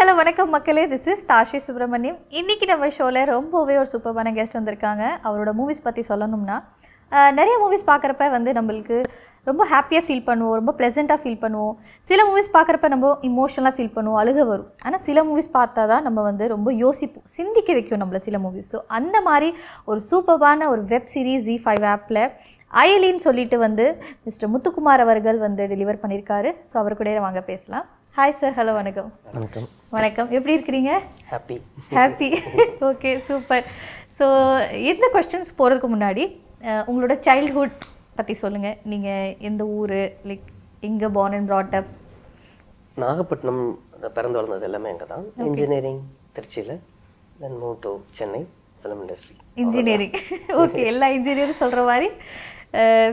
Hello வணக்கம் மக்களே. This is Tashi Subramaniam இன்னைக்கு நம்ம ஷோவில் ரொம்பவே ஒரு சூப்பரான கெஸ்ட் வந்திருக்காங்க. அவரோட மூவிஸ் பற்றி சொல்லணும்னா நிறைய மூவிஸ் பார்க்குறப்ப வந்து நம்மளுக்கு ரொம்ப ஹாப்பியாக ஃபீல் பண்ணுவோம் ரொம்ப ப்ளசண்ட்டாக ஃபீல் பண்ணுவோம். சில மூவிஸ் பார்க்குறப்ப நம்ம இமோஷனலாக ஃபீல் பண்ணுவோம் அழுக வரும். ஆனால் சில மூவிஸ் பார்த்தா தான் நம்ம வந்து ரொம்ப யோசிப்போம் சிந்திக்க வைக்கும் நம்மள சில மூவிஸ் ஸோ அந்த மாதிரி ஒரு சூப்பரான ஒரு வெப் சீரிஸ் ஜி ஃபைவ் ஆப்பில் அயலின்னு சொல்லிட்டு வந்து மிஸ்டர் முத்துக்குமார் அவர்கள் வந்து டெலிவர் பண்ணியிருக்காரு ஸோ அவர் கூட வாங்க பேசலாம். ஹாய் சார் ஹலோ வணக்கம். வணக்கம். வணக்கம். எப்படி இருக்கிறீங்க? Happy happy okay super so இந்த கொஸ்டின்ஸ் போகிறதுக்கு முன்னாடி உங்களோட சைல்ட்ஹுட் பற்றி சொல்லுங்கள் நீங்கள் எந்த ஊர்? லைக் எங்கே born and brought up? Nagapattinam பிறந்து வளர்ந்தது எல்லாமே அங்கே தான். இன்ஜினியரிங் திருச்சியில். Then move to Chennai film industry engineering okay எல்லா இன்ஜினியரும் சொல்கிற மாதிரி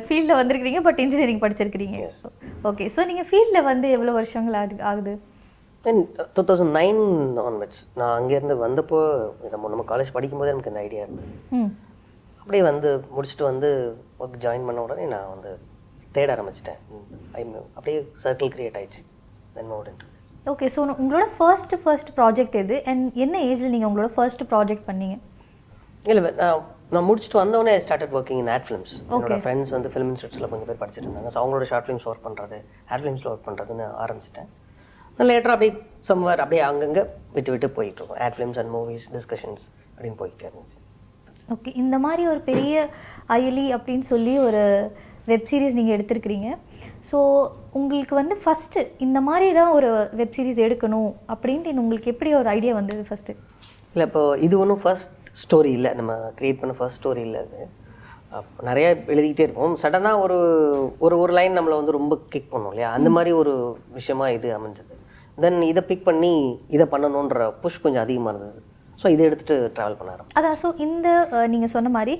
ஃபீல்டில் வந்திருக்கிறீங்க பட் இன்ஜினியரிங் படிச்சிருக்கிறீங்க. ஓகே ஸோ நீங்கள் ஃபீல்டில் வந்து எவ்வளோ வருஷங்கள் ஆகுது ஆகுது? Then two thousand nine onwards நான் அங்கேருந்து வந்தப்போ நம்ம நம்ம காலேஜ் படிக்கும்போதே எனக்கு இந்த ஐடியா இருந்தது. அப்படியே வந்து முடிச்சுட்டு வந்து ஒர்க் ஜாயின் பண்ண உடனே நான் வந்து தேட ஆரம்பிச்சிட்டேன். ஐ அப்படியே சர்க்கிள் கிரியேட் ஆயிடுச்சு. Then move into okay so உங்களோட ஃபர்ஸ்ட் ஃபர்ஸ்ட் ப்ராஜெக்ட் எது? அண்ட் என்ன ஏஜில் நீங்கள் உங்களோட ஃபர்ஸ்ட் ப்ராஜெக்ட் பண்ணீங்க? இல்லை நான் நான் முடிச்சுட்டு வந்தோடனே started working in ad films என்னோட ஃப்ரெண்ட்ஸ் வந்து ஃபிலிம் இன்ஸ்டியூட்ஸில் கொஞ்சம் பேர் படிச்சுட்டு இருந்தாங்க. ஸோ அவங்களோட ஷார்ட் ஃபிலிம்ஸ் ஒர்க் பண்ணுறது ஆட் ஃபிலிம்ஸில் ஒர்க் பண்ணுறதுன்னு ஆரம்பிச்சிட்டேன். லேட்டராக அப்படியே சம்வேர் அப்படியே அங்கங்கே விட்டு விட்டு போயிட்டு இருக்கோம். Ad films and movies discussions அப்படின்னு போய்கிட்டே இருந்துச்சு. ஓகே இந்த மாதிரி ஒரு பெரிய அயலி அப்படின்னு சொல்லி ஒரு வெப் சீரிஸ் நீங்கள் எடுத்திருக்கிறீங்க. ஸோ உங்களுக்கு வந்து ஃபஸ்ட்டு இந்த மாதிரி தான் ஒரு வெப் சீரிஸ் எடுக்கணும் அப்படின்ட்டு உங்களுக்கு எப்படி ஒரு ஐடியா வந்தது ஃபஸ்ட்டு இல்லை இப்போ இது ஒன்றும் ஃபர்ஸ்ட் ஸ்டோரி இல்லை. நம்ம க்ரியேட் பண்ண ஃபர்ஸ்ட் ஸ்டோரி இல்லை அது. நிறைய எழுதிக்கிட்டே இருப்போம். சடனாக ஒரு ஒரு ஒரு லைன் நம்மளை வந்து ரொம்ப கிக் பண்ணும் இல்லையா? அந்த மாதிரி ஒரு விஷயமா இது அமைஞ்சது. தென் இதை பிக் பண்ணி இதை பண்ணணுன்ற புஷ் கொஞ்சம் அதிகமாக இருந்தது. ஸோ இதை எடுத்துகிட்டு ட்ராவல் பண்ண அதான் ஸோ இந்த நீங்கள் சொன்ன மாதிரி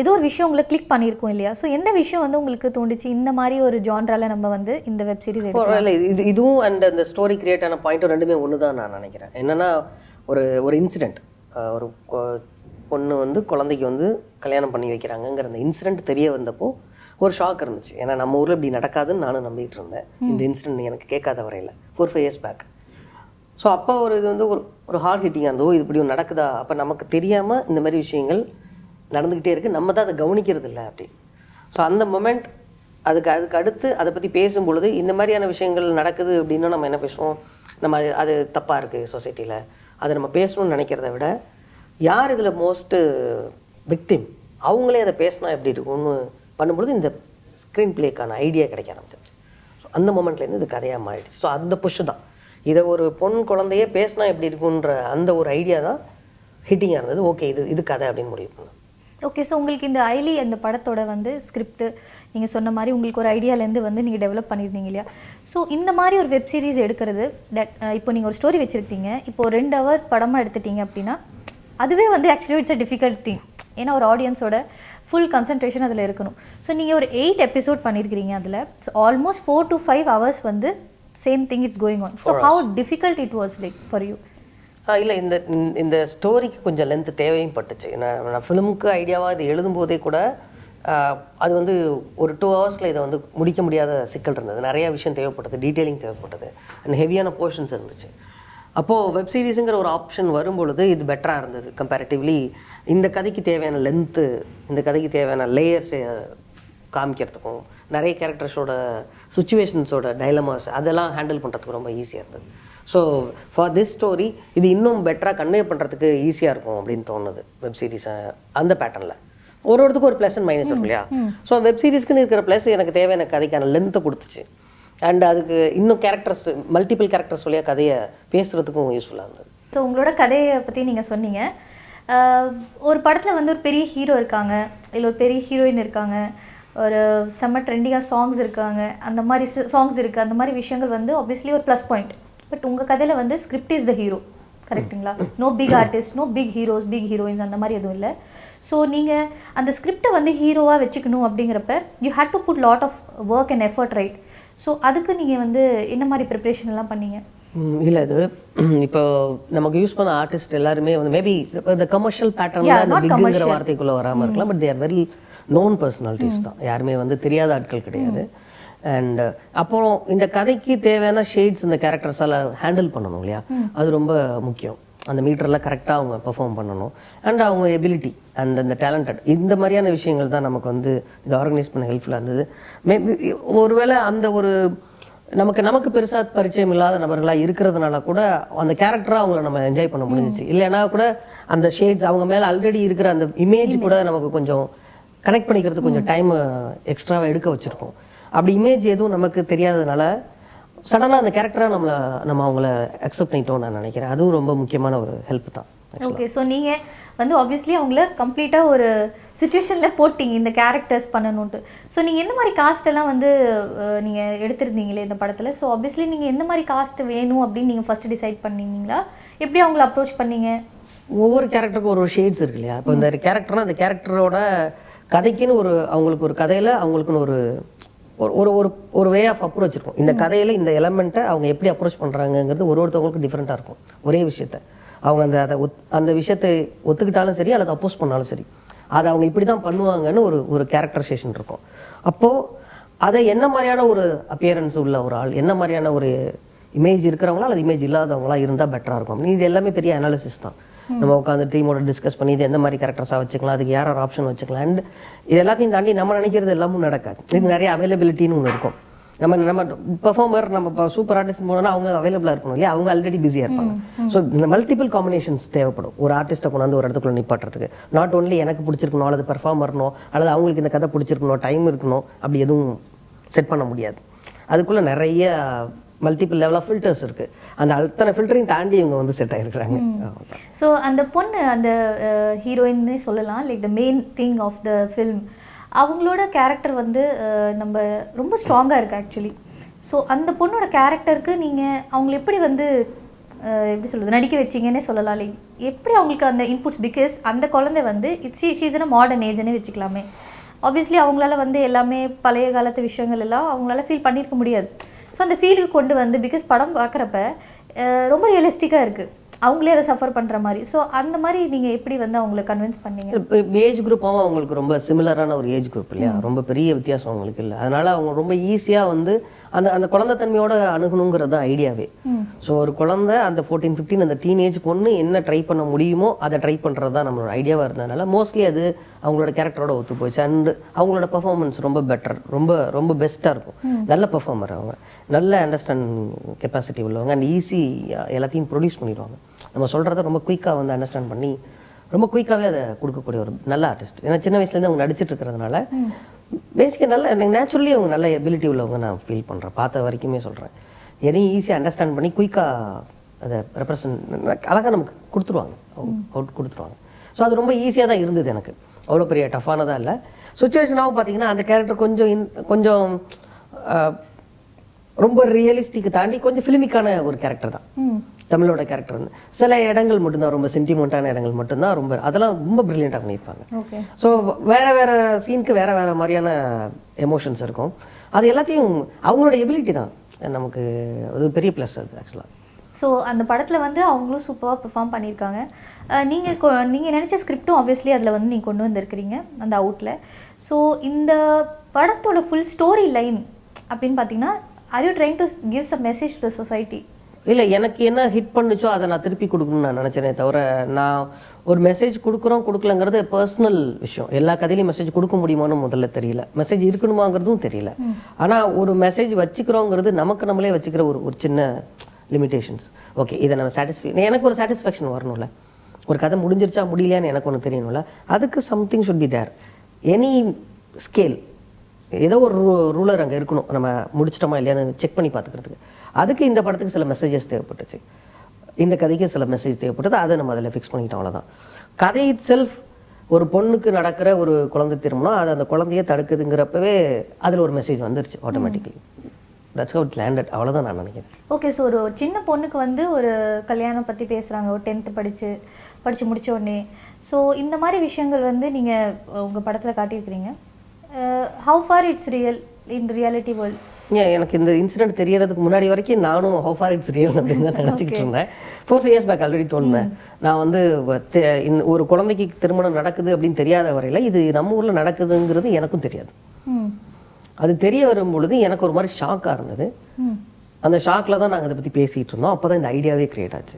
ஏதோ ஒரு விஷயம் உங்களை கிளிக் பண்ணியிருக்கோம் இல்லையா? ஸோ எந்த விஷயம் வந்து உங்களுக்கு தோணுச்சு இந்த மாதிரி ஒரு ஜான்ரால நம்ம வந்து இந்த வெப் சீரிஸ் இல்லை இது இதுவும் அண்ட் அந்த ஸ்டோரி கிரியேட் ஆன பாயிண்ட்டும் ரெண்டுமே ஒன்று தான் நான் நினைக்கிறேன். என்னன்னா ஒரு ஒரு இன்சிடெண்ட் ஒரு பொண்ணு வந்து குழந்தைக்கு வந்து கல்யாணம் பண்ணி வைக்கிறாங்கங்கிற அந்த இன்சிடெண்ட் தெரிய வந்தப்போ ஒரு ஷாக் இருந்துச்சு. ஏன்னா நம்ம ஊரில் இப்படி நடக்காதுன்னு நானும் நம்பிட்டு இருந்தேன். இந்த இன்சிடென்ட் எனக்கு கேட்காத வரையில். Four five years back so அப்போ ஒரு இது வந்து ஒரு ஒரு ஹார்ட் ஹிட்டிங் அந்த ஓ இது இப்படி நடக்குதா? அப்போ நமக்கு தெரியாமல் இந்த மாதிரி விஷயங்கள் நடந்துக்கிட்டே இருக்குது நம்ம தான் அதை கவனிக்கிறது இல்லை அப்படி. ஸோ அந்த மொமெண்ட் அதுக்கு அதுக்கு அடுத்து அதை பற்றி பேசும்பொழுது இந்த மாதிரியான விஷயங்கள் நடக்குது அப்படின்னா நம்ம என்ன பேசுவோம்? நம்ம அது அது தப்பாக இருக்குது சொசைட்டியில் அதை நம்ம பேசணும்னு நினைக்கிறத விட யார் இதில் மோஸ்ட்டு விக்டிம் அவங்களே அதை பேசினா எப்படி இருக்கும்னு பண்ணும்பொழுது இந்த ஸ்க்ரீன் பிளேக்கான ஐடியா கிடைக்க ஆரம்பிச்சிருச்சு. ஸோ அந்த மொமெண்ட்லேருந்து இது கதையாக மாறிடுச்சு. ஸோ அந்த புஷ் தான். இதை ஒரு பொன் குழந்தையே பேசினா எப்படி இருக்குன்ற அந்த ஒரு ஐடியா தான் ஹிட்டிங்காக இருந்தது. ஓகே இது இது கதை அப்படின்னு முடிவு பண்ணேன் ஓகே ஸோ உங்களுக்கு இந்த ஐலி அந்த படத்தோட வந்து ஸ்கிரிப்ட் நீங்கள் சொன்ன மாதிரி உங்களுக்கு ஒரு ஐடியாலேருந்து வந்து நீங்கள் டெவலப் பண்ணியிருந்தீங்க இல்லையா? ஸோ இந்த மாதிரி ஒரு வெப் சீரிஸ் எடுக்கிறது இப்போ நீங்கள் ஒரு ஸ்டோரி வச்சுருக்கீங்க. இப்போ ரெண்டு ஹவர் படமாக எடுத்துட்டீங்க அப்படின்னா அதுவே வந்து actually it's a difficult thing ஏன்னா ஒரு ஆடியன்ஸோட ஃபுல் கன்சன்ட்ரேஷன் அதில் இருக்கணும். ஸோ நீங்கள் ஒரு எயிட் எபிசோட் பண்ணியிருக்கிறீங்க அதில் so almost four to five hours வந்து same thing it's going on so how difficult it was like for you இல்லை இந்த இந்த- ஸ்டோரிக்கு கொஞ்சம் லென்த் தேவையும் பட்டுச்சு. நான் நான் ஃபிலிமுக்கு ஐடியாவாக இது எழுதும்போதே கூட அது வந்து ஒரு டூ ஹவர்ஸில் இதை வந்து முடிக்க முடியாத சிக்கல் இருந்தது. நிறைய விஷயம் தேவைப்பட்டது டீட்டெயிலிங் தேவைப்பட்டது. அண்ட் ஹெவியான போர்ஷன்ஸ் இருந்துச்சு. அப்போது வெப் சீரிஸுங்கிற ஒரு ஆப்ஷன் வரும்பொழுது இது பெட்டராக இருந்தது. கம்பேரிட்டிவ்லி இந்த கதைக்கு தேவையான லென்த்து இந்த கதைக்கு தேவையான லேயர்ஸை காமிக்கிறதுக்கும் நிறைய கேரக்டர்ஸோட சுச்சுவேஷன்ஸோட டைலமாஸ் அதெல்லாம் ஹேண்டில் பண்ணுறதுக்கு ரொம்ப ஈஸியாக இருந்தது. ஸோ ஃபார் திஸ் ஸ்டோரி இது இன்னும் பெட்டராக கன்வே பண்ணுறதுக்கு ஈஸியாக இருக்கும் அப்படின்னு தோணுது வெப் சீரிஸை அந்த பேட்டர்னில் ஒரு ஒருத்துக்கு ஒரு ப்ளஸ் அண்ட் மைனஸ் இருக்கும் இல்லையா? ஸோ வெப் சீரிஸ்க்குன்னு இருக்கிற ப்ளஸ் எனக்கு தேவையான கதைக்கான லென்த்தை கொடுத்துச்சு. அண்ட் அதுக்கு இன்னும் கேரக்டர்ஸ் மல்டிபிள் கேரக்டர்ஸ் வழியாக கதையை பேசுகிறதுக்கும் யூஸ்ஃபுல்லாக இருந்தது. ஸோ உங்களோட கதையை பற்றி நீங்கள் சொன்னீங்க. ஒரு படத்தில் வந்து ஒரு பெரிய ஹீரோ இருக்காங்க. இல்லை ஒரு பெரிய ஹீரோயின் இருக்காங்க. ஒரு செம்ம ட்ரெண்டிங்காக சாங்ஸ் இருக்காங்க. அந்த மாதிரி சாங்ஸ் இருக்குது அந்த மாதிரி விஷயங்கள் வந்து ஆப்வியஸ்லி ஒரு ப்ளஸ் பாயிண்ட் பட் உங்கள் கதையில் வந்து ஸ்கிரிப்ட் இஸ் த ஹீரோ கரெக்ட்டுங்களா no big artist no big heroes big heroines அந்த மாதிரி எதுவும் இல்லை. ஸோ நீங்கள் அந்த ஸ்கிரிப்டை வந்து ஹீரோவாக வச்சுக்கணும் அப்படிங்கிறப்ப you had to put lot of work and effort right so அதுக்கு நீங்கள் வந்து என்ன மாதிரி ப்ரிப்ரேஷன் எல்லாம் பண்ணீங்க? இல்லை இது இப்போ நமக்கு யூஸ் பண்ண ஆர்டிஸ்ட் எல்லாருமே வந்து மேபி இந்த கமர்ஷியல் not பிக்குங்கிற. வார்த்தைக்குள்ள வராம இருக்கலாம் but they're very known personalities தான். யாருமே வந்து தெரியாத ஆட்கள் கிடையாது. அண்ட் அப்புறம் இந்த கதைக்கு தேவையான ஷேட்ஸ் இந்த கேரக்டர்ஸால் ஹேண்டில் பண்ணணும் இல்லையா? அது ரொம்ப முக்கியம். அந்த மீட்டர்லாம் கரெக்டாக அவங்க பெர்ஃபார்ம் பண்ணணும். அண்ட் அவங்க எபிலிட்டி அந்த அந்த டேலண்டட் இந்த மாதிரியான விஷயங்கள் தான் நமக்கு வந்து இது ஆர்கனைஸ் பண்ண ஹெல்ப்ஃபுல்லாக இருந்தது. மேபி ஒருவேளை அந்த ஒரு நமக்கு நமக்கு பெருசா பரிச்சயம் இல்லாத நபர்களா இருக்கிறதுனால கூட அந்த கேரக்டரா அவங்கள நம்ம என்ஜாய் பண்ண முடிஞ்சுச்சு. இல்லைன்னா கூட அந்த ஷேட்ஸ் அவங்க மேல ஆல்ரெடி இருக்கிற அந்த இமேஜ் கூட நமக்கு கொஞ்சம் கனெக்ட் பண்ணிக்கிறதுக்கு கொஞ்சம் டைம் எக்ஸ்ட்ராவா எடுக்க வச்சிருக்கோம். அப்படி இமேஜ் எதுவும் நமக்கு தெரியாததுனால சடனா அந்த கேரக்டரா நம்மள நம்ம அவங்கள அக்செப்ட் பண்ணிட்டோம் நான் நினைக்கிறேன். அதுவும் ரொம்ப முக்கியமான ஒரு ஹெல்ப் தான் ஓகே ஸோ நீங்க வந்து ஆப்வியஸ்லி அவங்கள கம்ப்ளீட்டா ஒரு சுச்சுவேஷன்ல போட்டீங்க இந்த கேரக்டர்ஸ் பண்ணணும்ட்டு ஸோ நீங்க எந்த மாதிரி காஸ்ட் எல்லாம் வந்து அஹ், நீங்க எடுத்திருந்தீங்களே இந்த படத்துல? ஸோ ஆப்வியஸ்லி நீங்க எந்த மாதிரி காஸ்ட் வேணும் அப்படின்னு நீங்க ஃபர்ஸ்ட் டிசைட் பண்ணீங்களா எப்படி அவங்கள அப்ரோச் பண்ணீங்க? ஒவ்வொரு கேரக்டருக்கும் ஒரு ஷேட்ஸ் இருக்கு இல்லையா? இப்போ இந்த கேரக்டர்னா அந்த கேரக்டரோட கதைக்குன்னு ஒரு அவங்களுக்கு ஒரு கதையில அவங்களுக்குன்னு ஒரு ஒரு ஒரு ஒரு ஒரு வே ஆஃப் அப்ரோச் இருக்கும். இந்த கதையில் இந்த எலமெண்ட்டை அவங்க எப்படி அப்ரோச் பண்ணுறாங்கங்கிறது ஒரு ஒருத்தவங்களுக்கும் டிஃப்ரெண்ட்டாக இருக்கும். ஒரே விஷயத்த. அவங்க அந்த அதை ஒத் அந்த விஷயத்தை ஒத்துக்கிட்டாலும் சரி அல்லது அப்போஸ் பண்ணாலும் சரி. அதை அவங்க இப்படி தான் பண்ணுவாங்கன்னு ஒரு ஒரு கேரக்டரைசேஷன் இருக்கும். அப்போது அதை என்ன மாதிரியான ஒரு அப்பியரன்ஸ் உள்ள ஒரு ஆள் என்ன மாதிரியான ஒரு இமேஜ் இருக்கிறவங்களா அல்லது இமேஜ் இல்லாதவங்களா இருந்தால் பெட்டராக இருக்கும். இது எல்லாமே பெரிய அனாலிசிஸ் தான். நம்ம உட்காந்து டீமோட டிஸ்கஸ் பண்ணி இது எந்த மாதிரி கேரக்டர்ஸாக வச்சுக்கலாம் அதுக்கு யார் ஆப்ஷன் வச்சுக்கலாம். அண்ட் இது எல்லாத்தையும் தாண்டி நம்ம நினைக்கிறது எல்லாமும் நடக்காது. இது நிறைய அவைலபிலிட்டின்னு ஒன்று இருக்கும். நம்ம நம்ம பெர்ஃபார்மர் நம்ம இப்போ சூப்பர் ஆர்டிஸ்ட் போனோம்னா அவங்க அவைலபிளாக இருக்கணும் இல்லையா? அவங்க ஆல்ரெடி பிஸியாக இருப்பாங்க. ஸோ இந்த மல்டிபிள் காம்பினேஷன்ஸ் தேவைப்படும். ஒரு ஆர்டிஸ்ட்டை கொண்டாந்து ஒரு இடத்துக்குள்ள நிப்பாட்டுறதுக்கு. நாட் ஒன்லி எனக்கு பிடிச்சிருக்கணும் அல்லது பெர்ஃபார்மர்னோ அல்லது அவங்களுக்கு இந்த கதை பிடிச்சிருக்கணும் டைம் இருக்கணும் அப்படி எதுவும் செட் பண்ண முடியாது. அதுக்குள்ள நிறைய மல்டிபிள் லெவல் ஆஃப் ஃபில்டர்ஸ் இருக்கு. அந்த அத்தனை ஃபில்டரையும் தாண்டி இவங்க வந்து செட் அவ்வளவுதான். ஸோ அந்த பொண்ணு அந்த ஹீரோயின்னே சொல்லலாம் like the main thing of the film அவங்களோட கேரக்டர் வந்து நம்ம ரொம்ப ஸ்ட்ராங்காக இருக்கு ஆக்சுவலி ஸோ அந்த பொண்ணோட கேரக்டருக்கு நீங்கள் அவங்களை எப்படி வந்து எப்படி சொல்றது நடிக்க வச்சீங்கன்னே சொல்லலாம். லைக் எப்படி அவங்களுக்கு அந்த இன்புட்ஸ் பிகாஸ் அந்த குழந்தை வந்து இட்ஸ் ஷீஸ்ன மாடர்ன் ஏஜ்னே வச்சுக்கலாமே. ஆப்வியஸ்லி அவங்களால வந்து எல்லாமே பழைய காலத்து விஷயங்கள் எல்லாம் அவங்களால ஃபீல் பண்ணியிருக்க முடியாது. ஸோ அந்த ஃபீலுக்கு கொண்டு வந்து பிகாஸ் படம் பார்க்குறப்ப ரொம்ப ரியலிஸ்டிக்காக இருக்குது அவங்களே அதை சஃபர் பண்ணுற மாதிரி. ஸோ அந்த மாதிரி நீங்கள் எப்படி வந்து அவங்கள கன்வின்ஸ் பண்ணீங்க? ஏஜ் குரூப்பாகவும் அவங்களுக்கு ரொம்ப சிமிலரான ஒரு ஏஜ் குரூப் இல்லையா? ரொம்ப பெரிய வித்தியாசம் அவங்களுக்கு இல்லை. அதனால அவங்க ரொம்ப ஈஸியாக வந்து அந்த அந்த குழந்தைத்தன்மையோட அணுகணுங்கிறது தான் ஐடியாவே ஸோ ஒரு குழந்தை அந்த ஃபோர்டீன் ஃபிஃப்டீன் அந்த டீனேஜ் பொண்ணு என்ன ட்ரை பண்ண முடியுமோ அதை ட்ரை பண்ணுறது தான் நம்மளோட ஐடியாவாக இருந்ததுனால மோஸ்ட்லி அது அவங்களோட கேரக்டரோட ஒத்து போச்சு. அண்ட் அவங்களோட பெர்ஃபார்மன்ஸ் ரொம்ப பெட்டர் ரொம்ப ரொம்ப பெஸ்ட்டாக இருக்கும். நல்ல பெர்ஃபார்மர் அவங்க. நல்ல அண்டர்ஸ்டாண்ட் கெப்பாசிட்டி உள்ளவங்க. அண்ட் ஈஸி எல்லாத்தையும் ப்ரொடியூஸ் பண்ணிடுவாங்க. நம்ம சொல்கிறத ரொம்ப குயிக்காக வந்து அண்டர்ஸ்டாண்ட் பண்ணி ரொம்ப குயிக்காகவே அதை கொடுக்கக்கூடிய ஒரு நல்ல ஆர்டிஸ்ட் ஏன்னா சின்ன வயசுலேருந்து அவங்க நடிச்சிட்டு இருக்கிறதுனால பேசிக்காக நல்ல எனக்கு நேச்சுரலி அவங்க நல்ல எபிலிட்டி உள்ளவங்க நான் ஃபீல் பண்ணுறேன் பார்த்த வரைக்குமே சொல்கிறேன் எதையும் ஈஸியாக அண்டர்ஸ்டாண்ட் பண்ணி குயிக்காக அதை ரெப்ரசன்ட் அழகாக நமக்கு கொடுத்துருவாங்க. அவுட் கொடுத்துருவாங்க. ஸோ அது ரொம்ப ஈஸியாக தான் இருந்தது எனக்கு. அவ்வளோ பெரிய டஃப்பானதாக இல்லை. சுச்சுவேஷனாகவும் பார்த்தீங்கன்னா அந்த கேரக்டர் கொஞ்சம் in- கொஞ்சம் ரொம்ப ரியலிஸ்டிக்கு தாண்டி கொஞ்சம் ஃபிலிமிக்கான ஒரு கேரக்டர் தான். தமிழோட கேரக்டர் வந்து. சில இடங்கள் மட்டும்தான் ரொம்ப சென்டிமெண்ட்டான இடங்கள் மட்டும்தான் ரொம்ப அதெல்லாம் ரொம்ப பிரில்லியண்டாக பண்ணியிருப்பாங்க. ஓகே. ஸோ வேற வேற சீனுக்கு வேற வேற மாதிரியான எமோஷன்ஸ் இருக்கும். அது எல்லாத்தையும் அவங்களோட எபிலிட்டி தான். நமக்கு அது பெரிய ப்ளஸ் அது ஆக்சுவலாக ஸோ அந்த படத்தில் வந்து அவங்களும் சூப்பராக பெர்ஃபார்ம் பண்ணியிருக்காங்க. அஹ் நீங்க கொ- நீங்க நினைச்ச ஸ்கிரிப்டும் ஆப்வியஸ்லி அதில் வந்து நீங்க கொண்டு வந்திருக்கிறீங்க அந்த அவுட்ல ஸோ இந்த படத்தோட ஃபுல் ஸ்டோரி லைன் அப்படின்னு பார்த்தீங்கன்னா are you trying to gives a message to society இல்லை எனக்கு என்ன ஹிட் பண்ணுச்சோ அதை நான் திருப்பி கொடுக்கணும்னு நான் நினச்சேனே தவிர நான் ஒரு மெசேஜ் கொடுக்குறோம் கொடுக்கலங்கிறது பர்சனல் விஷயம். எல்லா கதையிலையும் மெசேஜ் கொடுக்க முடியுமான்னு முதல்ல தெரியல. மெசேஜ் இருக்கணுமாங்கிறதும் தெரியல. ஆனால் ஒரு மெசேஜ் வச்சுக்கிறோங்கிறது நமக்கு நம்மளே வச்சுக்கிற ஒரு ஒரு சின்ன லிமிடேஷன்ஸ் ஓகே இதை நம்ம சாட்டிஸ்ஃபை எனக்கு ஒரு சாட்டிஸ்ஃபேக்ஷன் வரணும்ல. ஒரு கதை முடிஞ்சிருச்சா முடியலையான்னு எனக்கு ஒன்று தெரியணும்ல. அதுக்கு something should be there any scale ஏதோ ஒரு ரூலர் அங்கே இருக்கணும். நம்ம முடிச்சிட்டோமா இல்லையான்னு செக் பண்ணி பார்த்துக்கிறதுக்கு. அதுக்கு இந்த படத்துக்கு சில மெசேஜஸ் தேவைப்பட்டுச்சு. இந்த கதைக்கு சில மெசேஜ் தேவைப்பட்டது. அதை நம்ம அதில் ஃபிக்ஸ் பண்ணிட்டோம் அவ்வளோதான் கதை இட் செல்ஃப் ஒரு பொண்ணுக்கு நடக்கிற ஒரு குழந்தை திருமணம். அது அந்த குழந்தைய தடுக்குதுங்கிறப்பவே அதில் ஒரு மெசேஜ் வந்துருச்சு ஆட்டோமேட்டிக்கலி தட்ஸ் அவுட் லேண்டட் அவ்வளோதான் நான் நினைக்கிறேன். ஓகே ஸோ ஒரு சின்ன பொண்ணுக்கு வந்து ஒரு கல்யாணம் பற்றி பேசுகிறாங்க ஒரு டென்த்து படித்து படித்து முடித்த உடனே. ஸோ இந்த மாதிரி விஷயங்கள் வந்து நீங்கள் உங்கள் படத்தில் காட்டியிருக்கிறீங்க? How far it's real in reality world ஏன் எனக்கு இந்த இன்சிடென்ட் தெரியறதுக்கு முன்னாடி வரைக்கும் நானும் ஹோ ஃபார் இட்ஸ் ரியல் அப்படின்னு தான் நினச்சிக்கிட்டு இருந்தேன். ஃபோர் இயர்ஸ் பேக் ஆல்ரெடி தோணுனேன் நான் வந்து ஒரு குழந்தைக்கு திருமணம் நடக்குது அப்படின்னு தெரியாத வரையில இது நம்ம ஊரில் நடக்குதுங்கிறது எனக்கும் தெரியாது. ம் அது தெரிய வரும் பொழுது எனக்கு ஒரு மாதிரி ஷாக்காக இருந்தது. ம் அந்த ஷாக்ல தான் நாங்கள் அதை பற்றி பேசிகிட்டு இருந்தோம். அப்போ தான் இந்த ஐடியாவே கிரியேட் ஆச்சு.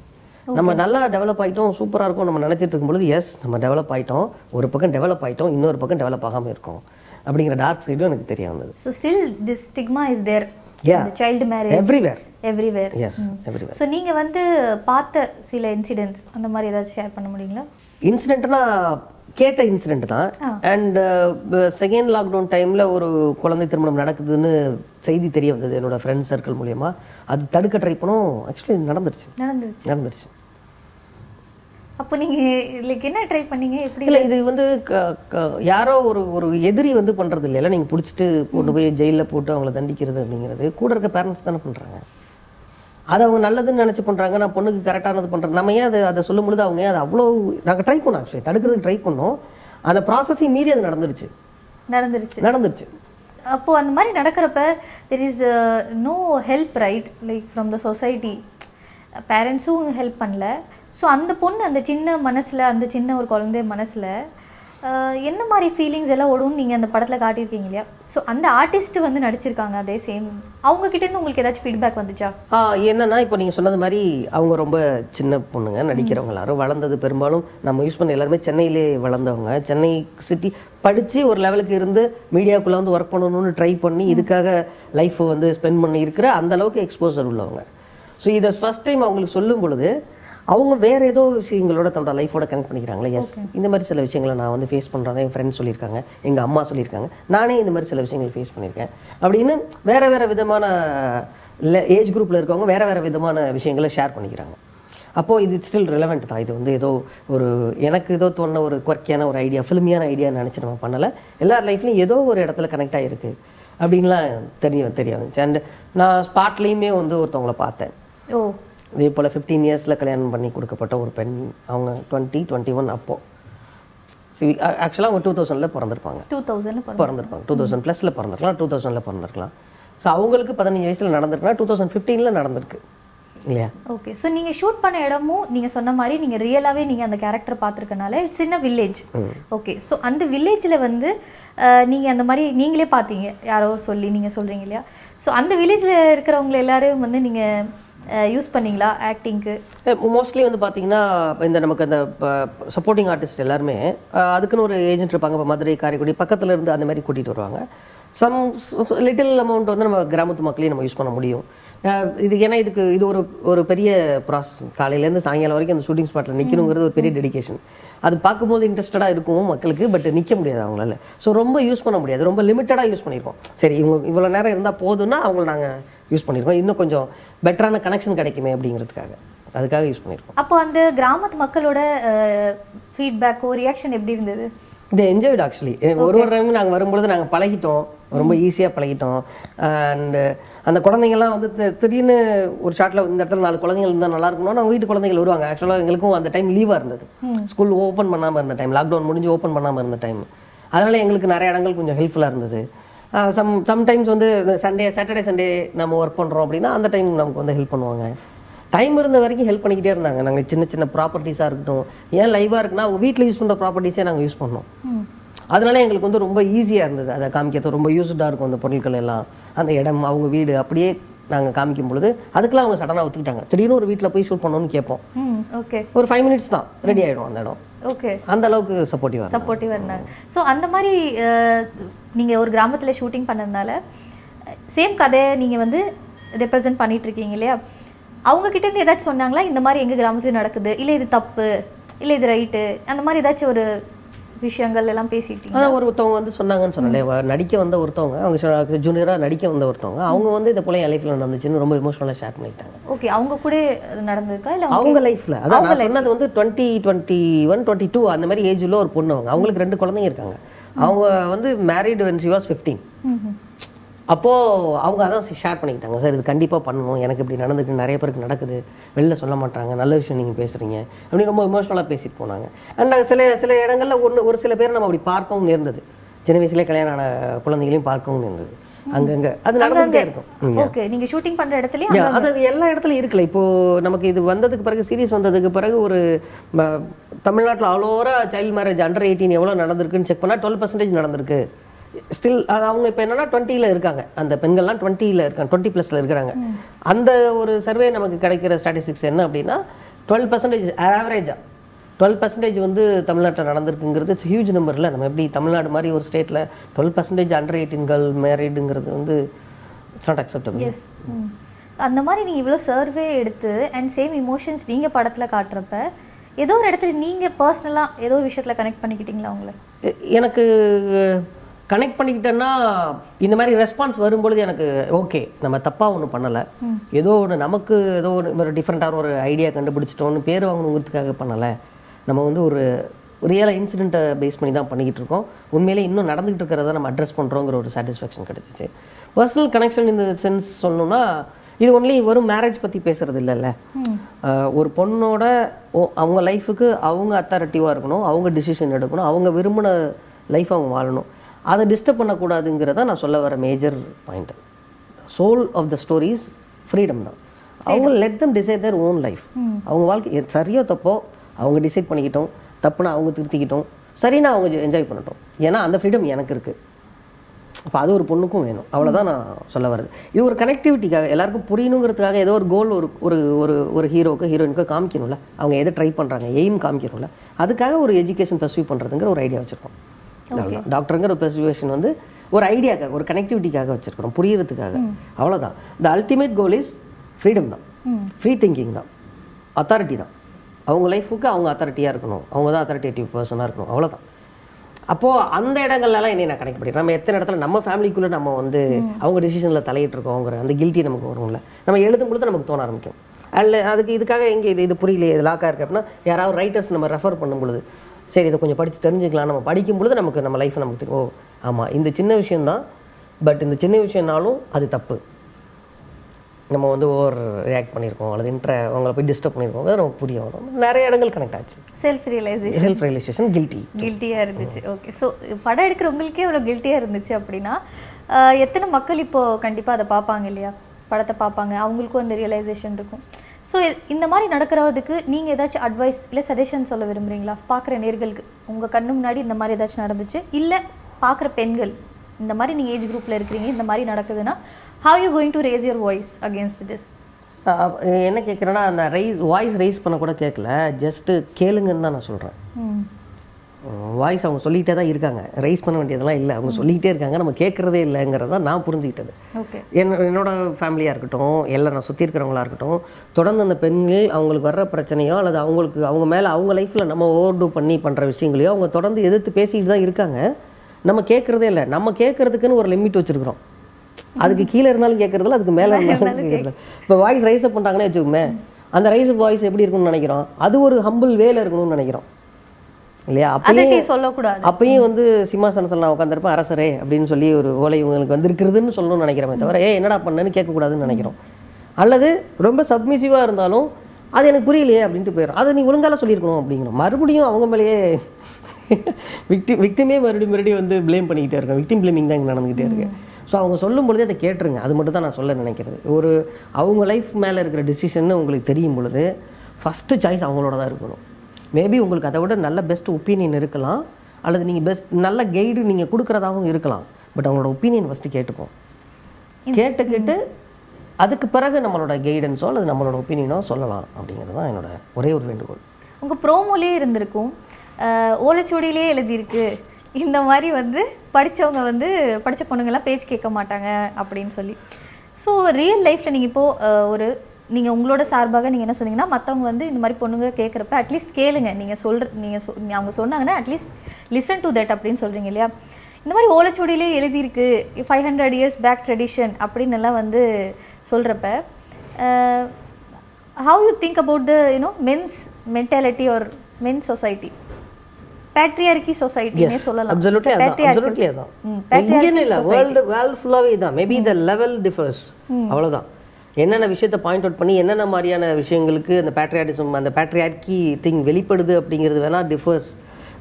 நம்ம நல்லா டெவலப் ஆயிட்டோம் சூப்பராக இருக்கும். நம்ம நினச்சிட்டு இருக்கும்பொழுது எஸ் நம்ம டெவலப் ஆயிட்டோம். ஒரு பக்கம் டெவலப் ஆயிட்டோம் இன்னொரு பக்கம் டெவலப் ஆகாமல் இருக்கோம். அப்படிங்கிற டார்க் சைடும் எனக்கு தெரிய வந்தது. So still this stigma is there Yeah. Child marriage everywhere everywhere yes everywhere so நீங்க வந்து பார்த்த சில இன்சிடென்ட்ஸ் அந்த மாதிரி ஏதாச்சும் ஷேர் பண்ண முடியுங்களா? இன்சிடென்ட்னா கேட்ட இன்சிடென்ட் தான். அண்ட் செகண்ட் லாக்டவுன் டைம்ல ஒரு குழந்தை திருமணம் நடக்குதுன்னு செய்தி தெரிய வந்தது. என்னோட ஃப்ரெண்ட் சர்க்கிள் மூலியமா. அது தடுக்க ட்ரை பண்ணோம். ஆக்சுவலி நடந்துருச்சு. நடந்துருச்சு. நடந்துருச்சு. அப்போ நீங்க லைக் என்ன ட்ரை பண்ணீங்க? எப்படி? இல்ல இது வந்து யாரோ ஒரு ஒரு எதிரி வந்து பண்றது இல்லைல்ல. நீங்க பிடிச்சிட்டு கொண்டு போய் ஜெயில்ல போட்டு அவங்கள தண்டிக்கிறது அப்படிங்கிறது கூட இருக்க பேரண்ட்ஸ் தானே பண்றாங்க. அதை அவங்க நல்லதுன்னு நினைச்சு பண்றாங்க. நான் பொண்ணுக்கு கரெக்டானது பண்றேன். நம்ம ஏன் அதை அதை சொல்லும் பொழுது அவங்க ஏன் அதை அவ்வளோ நாங்க ட்ரை பண்ணோம் ஆக்சுவலி தடுக்கிறதுக்கு ட்ரை பண்ணோம். அந்த ப்ராசஸையும் மீறி அது நடந்துருச்சு. நடந்துருச்சு. நடந்துருச்சு. அப்போ அந்த மாதிரி நடக்கிறப்ப there is no help right like from the society பேரண்ட்ஸும் ஹெல்ப் பண்ணல. ஸோ அந்த பொண்ணு அந்த சின்ன மனசுல அந்த சின்ன ஒரு குழந்தை மனசுல என்ன மாதிரி ஃபீலிங்ஸ் எல்லாம் ஓடும்னு நீங்க அந்த படத்துல காட்டியிருக்கீங்க இல்லையா? ஸோ அந்த ஆர்டிஸ்ட் வந்து நடிச்சிருக்காங்க அதே சேம் அவங்க கிட்ட இருந்து உங்களுக்கு ஏதாச்சும் ஃபீட்பேக் வந்துச்சா? ஆ, என்னன்னா இப்போ நீங்க சொன்னது மாதிரி அவங்க ரொம்ப சின்ன பொண்ணுங்க நடிக்கிறவங்க எல்லாரும் வளர்ந்தது பெரும்பாலும் நம்ம யூஸ் பண்ண எல்லாருமே சென்னையிலே வளர்ந்தவங்க. சென்னை சிட்டி படிச்சு ஒரு லெவலுக்கு இருந்து மீடியாக்குள்ள வந்து ஒர்க் பண்ணணும்னு ட்ரை பண்ணி இதுக்காக லைஃப் வந்து ஸ்பெண்ட் பண்ணி இருக்கிற அந்த அளவுக்கு எக்ஸ்போசர் உள்ளவங்க. ஸோ இதை ஃபர்ஸ்ட் டைம் அவங்களுக்கு சொல்லும் பொழுது அவங்க வேற ஏதோ விஷயங்களோட தன்னோட லைஃபோட கனெக்ட் பண்ணிக்கிறாங்களே எஸ் இந்த மாதிரி சில விஷயங்களை நான் வந்து ஃபேஸ் பண்ணுறேன் என் ஃப்ரெண்ட்ஸ் சொல்லியிருக்காங்க எங்க அம்மா சொல்லியிருக்காங்க. நானே இந்த மாதிரி சில விஷயங்கள் ஃபேஸ் பண்ணியிருக்கேன். அப்படின்னு வேற வேற விதமான ஏஜ் குரூப்ல இருக்கவங்க வேற வேற விதமான விஷயங்களை ஷேர் பண்ணிக்கிறாங்க. அப்போ இது ஸ்டில் ரிலவெண்ட் தான். இது வந்து ஏதோ ஒரு எனக்கு ஏதோ தோணுன ஒரு குவர்க்கியான ஒரு ஐடியா ஃபிலிமியான ஐடியா நினச்சி நம்ம பண்ணலை. எல்லார் லைஃப்லையும் ஏதோ ஒரு இடத்துல கனெக்ட் ஆகிருக்கு அப்படின்லாம் தெரிய தெரிய வந்துச்சு அண்ட் நான் ஸ்பாட்லேயுமே வந்து ஒருத்தவங்கள பார்த்தேன். ஓ. இதே போல் ஃபிஃப்டீன் இயர்ஸில் கல்யாணம் பண்ணி கொடுக்கப்பட்ட ஒரு பெண் அவங்க டுவெண்ட்டி டுவெண்ட்டி ஒன் அப்போது ஆக்சுவலாக அவங்க டூ தௌசண்டில் பிறந்திருப்பாங்க. டூ தௌசண்ட் பிறந்திருப்பாங்க. டூ தௌசண்ட் ப்ளஸில் பிறந்திருக்கலாம் டூ தௌசண்டில் பிறந்திருக்கலாம். ஸோ அவங்களுக்கு பதினஞ்சு வயசில் நடந்திருக்குன்னா டூ தௌசண்ட் ஃபிஃப்டீனில் நடந்திருக்கு. இல்லையா? ஓகே ஸோ நீங்க ஷூட் பண்ண இடமும் நீங்க சொன்ன மாதிரி நீங்க ரியலாவே நீங்க அந்த character பார்த்துருக்கனால it's in village okay so அந்த வில்லேஜில் வந்து அஹ், நீங்க அந்த மாதிரி நீங்களே பார்த்தீங்க. யாரோ சொல்லி நீங்க சொல்றீங்க இல்லையா? ஸோ அந்த வில்லேஜில் இருக்கிறவங்க எல்லாரையும் வந்து நீங்க யூஸ் பண்ணீங்களா ஆக்டிங்க்கு மோஸ்ட்லி வந்து பார்த்தீங்கன்னா இந்த நமக்கு அந்த சப்போர்ட்டிங் ஆர்டிஸ்ட் எல்லாருமே அதுக்குன்னு ஒரு ஏஜென்ட் இருப்பாங்க. இப்போ மதுரை காரைக்குடி பக்கத்தில் இருந்து அந்த மாதிரி கூட்டிகிட்டு வருவாங்க. சம் லிட்டில் அமௌண்ட் வந்து நம்ம கிராமத்து மக்களையும் நம்ம யூஸ் பண்ண முடியும். இது ஏன்னா இதுக்கு இது ஒரு ஒரு பெரிய ப்ராசஸ் காலையிலேருந்து சாயங்காலம் வரைக்கும் அந்த ஷூட்டிங் ஸ்பாட்டில் நிற்கணுங்கிறது ஒரு பெரிய டெடிகேஷன் அது பார்க்கும்போது இன்ட்ரெஸ்டடாக இருக்கும் மக்களுக்கு பட் நிற்க முடியாது அவங்களால. ஸோ ரொம்ப யூஸ் பண்ண முடியாது. ரொம்ப லிமிட்டடாக யூஸ் பண்ணியிருக்கோம் சரி இவங்க இவ்வளோ நேரம் இருந்தால் போதும்னா அவங்கள நாங்கள் யூஸ் பண்ணியிருக்கோம் இன்னும் கொஞ்சம் பெட்டரான கனெக்ஷன் கிடைக்குமே அப்படிங்கிறதுக்காக. அதுக்காக யூஸ் பண்ணியிருக்கோம் அப்போ அந்த கிராமத்து மக்களோட ஃபீட்பேக்கோ ரியாக்ஷன் எப்படி இருந்தது? இது என்ஜாய்டு ஆக்சுவலி ஒரு ஒரு டைம் நாங்கள் வரும்பொழுது நாங்கள் பழகிட்டோம். ரொம்ப ஈஸியாக பழகிட்டோம். அண்ட் அந்த குழந்தைங்கலாம் வந்து திடீர்னு ஒரு ஷாட்டில் இந்த இடத்துல நாலு குழந்தைகள் இருந்தால் நல்லா இருக்கணும் அவங்க வீட்டு குழந்தைகள் வருவாங்க. ஆக்சுவலாக எங்களுக்கும் அந்த டைம் லீவாக இருந்தது. ஸ்கூல் ஓப்பன் பண்ணாமல் இருந்த டைம் லாக்டவுன் முடிஞ்சு ஓப்பன் பண்ணாமல் இருந்த டைம் அதனால எங்களுக்கு நிறைய இடங்கள் கொஞ்சம் ஹெல்ப்ஃபுல்லாக இருந்தது. சம் சம்டைம்ஸ் வந்து சண்டே சாட்டர்டே சண்டே நம்ம ஒர்க் பண்ணுறோம் அப்படின்னா அந்த டைம் நமக்கு வந்து ஹெல்ப் பண்ணுவாங்க. டைம் இருந்த வரைக்கும் ஹெல்ப் பண்ணிக்கிட்டே இருந்தாங்க. நாங்கள் சின்ன சின்ன ப்ராப்பர்ட்டிஸாக இருக்கட்டும். ஏன் லைவாக இருக்குன்னா அவங்க வீட்டில் யூஸ் பண்ணுற ப்ராப்பர்ட்டிஸே நாங்கள் யூஸ் பண்ணோம். அதனால எங்களுக்கு வந்து ரொம்ப ஈஸியாக இருந்தது. அதை காமிக்கிறது ரொம்ப யூஸ்டாக இருக்கும் அந்த பொருட்கள் எல்லாம். அந்த இடம் அவங்க வீடு அப்படியே நாங்கள் காமிக்கும் பொழுது அதுக்கெல்லாம் அவங்க சடனாக ஒத்துக்கிட்டாங்க. திடீர்னு ஒரு வீட்டில் போய் ஷூட் பண்ணணும்னு கேட்போம். ஓகே ஒரு ஃபைவ் மினிட்ஸ் தான். ரெடி ஆகிடும் அந்த இடம். ஓகே அந்த அளவுக்கு சப்போர்ட்டிவாக சப்போர்ட்டிவாக இருந்தாங்க. ஸோ அந்த மாதிரி நீங்கள் ஒரு கிராமத்தில் ஷூட்டிங் பண்ணதுனால சேம் கதையை நீங்கள் வந்து ரெப்ரசன்ட் பண்ணிட்டு இருக்கீங்க இல்லையா? அவங்க கிட்ட இருந்து ஏதாச்சும் சொன்னாங்களா? இந்த மாதிரி எங்கள் கிராமத்துல நடக்குது? இல்லை இது தப்பு இல்லை இது ரைட்டு அந்த மாதிரி ஏதாச்சும் ஒரு விஷயங்கள் எல்லாம் பேசிட்டீங்க ஆனால் ஒருத்தவங்க வந்து சொன்னாங்கன்னு சொன்னேன். நடிக்க வந்த ஒருத்தவங்க அவங்க ஜூனியராக நடிக்க வந்த ஒருத்தவங்க அவங்க வந்து இந்த போல என் லைஃப்பில் நடந்துச்சுன்னு ரொம்ப இமோஷனலாக ஷேர் பண்ணிட்டாங்க. ஓகே அவங்க கூட நடந்திருக்கா? இல்லை அவங்க லைஃப்ல அதான் நான் சொன்னது வந்து twenty twenty one twenty two அந்த மாதிரி ஏஜ் உள்ள ஒரு பொண்ணு அவங்க. அவங்களுக்கு ரெண்டு குழந்தைங்க இருக்காங்க. அவங்க வந்து married when she was fifteen அப்போ அவங்க அதான் ஷேர் பண்ணிக்கிட்டாங்க. சார் இது கண்டிப்பா பண்ணணும். எனக்கு இப்படி நடந்துருக்கு. நிறைய பேருக்கு நடக்குது. வெளில சொல்ல மாட்டாங்க. நல்ல விஷயம் நீங்க பேசுறீங்க. அப்படின்னு ரொம்ப இமோஷனலாக பேசிட்டு போனாங்க. அண்ட் சில சில இடங்கள்ல ஒன்று ஒரு சில பேர் நம்ம அப்படி பார்க்கவும் நேர்ந்தது. சின்ன வயசுல கல்யாணம் ஆன குழந்தைகளையும் பார்க்கவும் நேர்ந்தது. அங்கங்க. அது நடந்துகிட்டே இருக்கும். ஓகே நீங்கள் ஷூட்டிங் பண்ணுற இடத்துலயே அது அது எல்லா இடத்துலயும் இருக்குல்ல இப்போ நமக்கு இது வந்ததுக்கு பிறகு சீரியஸ் வந்ததுக்கு பிறகு ஒரு தமிழ்நாட்டில் அவ்வளோரா சைல்ட் மேரேஜ் அண்டர் எயிட்டீன் எவ்வளோ நடந்திருக்குன்னு செக் பண்ணால் டுவெல் பர்சன்டேஜ் நடந்திருக்கு. ஸ்டில் அவங்க இப்போ என்னன்னா டுவெண்ட்டியில் இருக்காங்க. அந்த பெண்கள்லாம் டுவெண்ட்டியில் இருக்காங்க டுவெண்ட்டி ப்ளஸில் இருக்கிறாங்க அந்த ஒரு சர்வே நமக்கு கிடைக்கிற ஸ்டாட்டிஸ்டிக்ஸ் என்ன அப்படின்னா டுவெல் பர்சன்டேஜ் ஆவரேஜாக டுவெல் பர்சன்டேஜ் வந்து தமிழ்நாட்டில் நடந்திருக்குங்கிறது இட்ஸ் ஹியூஜ் நம்பரில் நம்ம எப்படி தமிழ்நாடு மாதிரி ஒரு ஸ்டேட்டில் twelve percentage under eighteen girl மேரிடுங்கிறது வந்து இட்ஸ் நாட் அக்செப்டபிள் எஸ் அந்த மாதிரி நீங்கள் இவ்வளோ சர்வே எடுத்து அண்ட் சேம் இமோஷன்ஸ் நீங்கள் படத்தில் காட்டுறப்ப ஏதோ ஒரு இடத்துல நீங்கள் பர்சனலாக ஏதோ ஒரு விஷயத்தில் கனெக்ட் பண்ணிக்கிட்டீங்களா உங்களை? எனக்கு கனெக்ட் பண்ணிக்கிட்டேன்னா இந்த மாதிரி ரெஸ்பான்ஸ் வரும்பொழுது எனக்கு ஓகே நம்ம தப்பாக ஒன்றும் பண்ணலை. ஏதோ ஒன்று நமக்கு ஏதோ ஒரு டிஃப்ரெண்ட்டான ஒரு ஐடியா கண்டுபிடிச்சிட்டோன்னு பேர் வாங்கணுங்கிறதுக்காக பண்ணலை. நம்ம வந்து ஒரு ரியலாக இன்சிடெண்ட்டை பேஸ் பண்ணி தான் பண்ணிக்கிட்டு இருக்கோம். உண்மையிலே இன்னும் நடந்துகிட்டு இருக்கிறத நம்ம அட்ரஸ் பண்ணுறோங்கிற ஒரு சாட்டிஸ்ஃபேக்ஷன் கிடச்சிச்சு. பர்சனல் கனெக்ஷன் இந்த சென்ஸ் சொல்லணும்னா இது ஒன்லி வெறும் மேரேஜ் பற்றி பேசுறது இல்லைல்ல. ஒரு பொண்ணோட ஓ- அவங்க லைஃபுக்கு அவங்க அத்தாரிட்டிவாக இருக்கணும் அவங்க டிசிஷன் எடுக்கணும் அவங்க விரும்பின லைஃப் அவங்க வாழணும். அதை டிஸ்டர்ப் பண்ணக்கூடாதுங்கிறத நான் சொல்ல வர major point soul of the stories freedom தான். அவங்க let them decide their own life அவங்க வாழ்க்கை சரியோ தப்போ அவங்க டிசைட் பண்ணிக்கிட்டோம். தப்புனா அவங்க திருத்திக்கிட்டோம். சரினா அவங்க என்ஜாய் பண்ணட்டும். ஏன்னா அந்த ஃப்ரீடம் எனக்கு இருக்குது அப்போ அது ஒரு பொண்ணுக்கும் வேணும். அவ்வளோதான் நான் சொல்ல வருது இது ஒரு கனெக்டிவிட்டிக்காக எல்லாருக்கும் புரியணுங்கிறதுக்காக ஏதோ ஒரு கோல் ஒரு ஒரு ஒரு ஒரு ஹீரோவுக்கு ஹீரோயினுக்கு காமிக்கணும்ல. அவங்க எதை ட்ரை பண்ணுறாங்க எய்ம் காமிக்கணும்ல. அதுக்காக ஒரு எஜுகேஷன் பர்சியூ பண்ணுறதுங்கிற ஒரு ஐடியா வச்சுருக்கோம். டாக்டருங்கிற ஒரு பர்சியூவேஷன் வந்து ஒரு ஐடியாக்காக ஒரு கனெக்டிவிட்டிக்காக வச்சுருக்கிறோம். புரியறதுக்காக. அவ்வளோதான் the ultimate goal is freedom தான். ஃப்ரீ திங்கிங் தான். அத்தாரிட்டி தான். அவங்க லைஃபுக்கு அவங்க அத்தாரிட்டியாக இருக்கணும். அவங்க தான் அத்தாரிட்டேட்டிவ் பர்சனாக இருக்கணும். அவ்வளோதான் அப்போது அந்த இடங்கள்லாம் என்னை நான் கனெக்ட் பண்ணிடுறேன் நம்ம எத்தனை இடத்துல நம்ம ஃபேமிலிக்குள்ளே நம்ம வந்து அவங்க டிசிஷனில் தலையிட்டு இருக்கோங்கிற அந்த கில்ட்டி நமக்கு வரும்ல நம்ம எழுதும் பொழுது நமக்கு தோண ஆரம்பிக்கும். அல்ல அதுக்கு இதுக்காக எங்கே இது இது புரியலையே இது லாக்காக இருக்கு அப்படின்னா யாராவது ரைட்டர்ஸ் நம்ம ரெஃபர் பண்ணும் பொழுது சரி இதை கொஞ்சம் படித்து தெரிஞ்சுக்கலாம். நம்ம படிக்கும் பொழுது நமக்கு நம்ம லைஃப் நமக்கு தெரியும். ஓ ஆமாம் இந்த சின்ன விஷயம்தான். பட் இந்த சின்ன விஷயம்னாலும் அது தப்பு. நம்ம வந்து ஓவர் ரியாக்ட் பண்ணியிருக்கோம் அல்லது இன்ட்ர அவங்கள போய் டிஸ்டர்ப் பண்ணியிருக்கோம். அது நமக்கு புரிய வரும் நிறைய இடங்கள் கனெக்ட் ஆச்சு. Self realization self realization guilty கில்ட்டியாக இருந்துச்சு. ஓகே ஸோ படம் எடுக்கிற உங்களுக்கே இவ்வளோ கில்ட்டியாக இருந்துச்சு அப்படின்னா எத்தனை மக்கள் இப்போ கண்டிப்பாக அதை பார்ப்பாங்க இல்லையா? படத்தை பார்ப்பாங்க. அவங்களுக்கும் அந்த ரியலைசேஷன் இருக்கும். ஸோ இந்த மாதிரி நடக்கிறதுக்கு நீங்கள் ஏதாச்சும் அட்வைஸ் இல்லை சஜஷன் சொல்ல விரும்புறீங்களா? பார்க்குற நேர்களுக்கு. உங்கள் கண்ணு முன்னாடி இந்த மாதிரி ஏதாச்சும் நடந்துச்சு. இல்லை பார்க்குற பெண்கள் இந்த மாதிரி நீங்கள் ஏஜ் குரூப்பில் இருக்கிறீங்க இந்த மாதிரி நடக்குதுன்னா how you going to raise your voice against this என்ன கேட்குறேன்னா அந்த ரைஸ் வாய்ஸ் ரைஸ் பண்ண கூட கேட்கல ஜஸ்ட்டு கேளுங்கன்னு தான் நான் சொல்கிறேன் வாய்ஸ் அவங்க சொல்லிகிட்டே தான் இருக்காங்க. ரைஸ் பண்ண வேண்டியதெல்லாம் இல்லை. அவங்க சொல்லிக்கிட்டே இருக்காங்க. நம்ம கேட்குறதே இல்லைங்கிறத நான் புரிஞ்சுக்கிட்டது. ஓகே. என்ன என்னோட ஃபேமிலியாக இருக்கட்டும் எல்லாம் நான் சுற்றி இருக்கிறவங்களா இருக்கட்டும் தொடர்ந்து அந்த பெண்கள் அவங்களுக்கு வர்ற பிரச்சனையோ அல்லது அவங்களுக்கு அவங்க மேலே அவங்க லைஃப்பில் நம்ம ஓவர்டூ பண்ணி பண்ணுற விஷயங்களையோ அவங்க தொடர்ந்து எதிர்த்து பேசிக்கிட்டு தான் இருக்காங்க. நம்ம கேட்குறதே இல்லை. நம்ம கேட்குறதுக்குன்னு ஒரு லிமிட் வச்சுருக்கிறோம். அதுக்கு கீழே இருந்தாலும் கேட்குறதில்ல அதுக்கு மேலே இருந்தாலும் கேட்குறதில்ல இப்போ வாய்ஸ் ரைஸ் அப் பண்ணுறாங்கன்னு வச்சுக்கோமே அந்த ரைஸ் வாய்ஸ் எப்படி இருக்கும்னு நினைக்கிறோம்? அது ஒரு ஹம்பிள் வேல இருக்கணும்னு நினைக்கிறோம். இல்லையா? அப்பயும் சொல்லக்கூடாது. அப்பயும் வந்து சிம்மாசனத்தில் நான் உட்காந்துருப்பேன் அரசரே அப்படின்னு சொல்லி ஒரு ஓலை இவங்களுக்கு வந்திருக்கிறதுன்னு சொல்லணும்னு நினைக்கிறமே தவிர ஏ என்னடா பண்ணேன்னு கேட்கக்கூடாதுன்னு நினைக்கிறோம். அல்லது ரொம்ப சப்மிசிவாக இருந்தாலும் அது எனக்கு புரியலையே அப்படின்ட்டு போயிடும். அதை நீ ஒழுங்கால சொல்லியிருக்கணும் அப்படிங்கிறோம். மறுபடியும் அவங்க மேலேயே விக்டி விக்டிமே மறுபடியும் மறுபடியும் வந்து ப்ளேம் பண்ணிக்கிட்டே இருக்கோம். விக்டிம் ப்ளேமிங் தான் இங்கே நடந்துக்கிட்டே இருக்கு. ஸோ அவங்க சொல்லும் பொழுதே அதை கேட்டுருங்க. அது மட்டும் தான் நான் சொல்ல நினைக்கிறது. ஒரு அவங்க லைஃப் மேலே இருக்கிற டிசிஷன் உங்களுக்கு தெரியும் பொழுது ஃபஸ்ட்டு சாய்ஸ் அவங்களோட தான் இருக்கணும். மேபி உங்களுக்கு அதை விட நல்ல பெஸ்ட் ஒப்பீனியன் இருக்கலாம். அல்லது நீங்கள் பெஸ்ட் நல்ல கைடு நீங்கள் கொடுக்குறதாகவும் இருக்கலாம். பட் அவங்களோட ஒப்பீனியன் ஃபஸ்ட்டு கேட்டுப்போம் கேட்டுக்கிட்டு அதுக்கு பிறகு நம்மளோட கைடன்ஸோ அல்லது நம்மளோட ஒப்பீனியனோ சொல்லலாம். அப்படிங்கிறது தான் என்னோட ஒரே ஒரு வேண்டுகோள். உங்கள் ப்ரோமோலே இருந்திருக்கும். ஓலைச்சுவடியிலே எழுதியிருக்கு. இந்த மாதிரி வந்து படித்தவங்க வந்து படித்த பொண்ணுங்கெல்லாம் பேச்சு கேட்க மாட்டாங்க அப்படின்னு சொல்லி. ஸோ ரியல் லைஃப்பில் நீங்கள் இப்போது ஒரு நீங்கள் உங்களோட சார்பாக நீங்கள் என்ன சொன்னீங்கன்னா மற்றவங்க வந்து இந்த மாதிரி பொண்ணுங்க கேட்குறப்ப அட்லீஸ்ட் கேளுங்க. நீங்கள் சொல்கிற நீங்கள் சொ அவங்க சொன்னாங்கன்னா அட்லீஸ்ட் லிசன் டு தட் அப்படின்னு சொல்கிறீங்க இல்லையா? இந்த மாதிரி ஓலைச்சுவடியிலே எழுதியிருக்கு five hundred years back tradition அப்படின்னு எல்லாம் வந்து சொல்கிறப்ப how you think about the you know men's mentality or men's society? Patriarchy society னே சொல்லலாம். அப்சல்யூட்லி அப்சல்யூட்லி அதான் patriarchal இல்லை. வேர்ல்டு வேர்ல்டு ஃபுல்லாகவே தான் மேபி த லெவல் டிஃபர்ஸ் அவ்வளவுதான். என்னென்ன விஷயத்தை பாயிண்ட் அவுட் பண்ணி என்னென்ன மாதிரியான விஷயங்களுக்கு அந்த பேட்ரியாட்டிசம் அந்த பேட்ரியார்கி திங் வெளிப்படுது அப்படிங்கிறது வேணா differs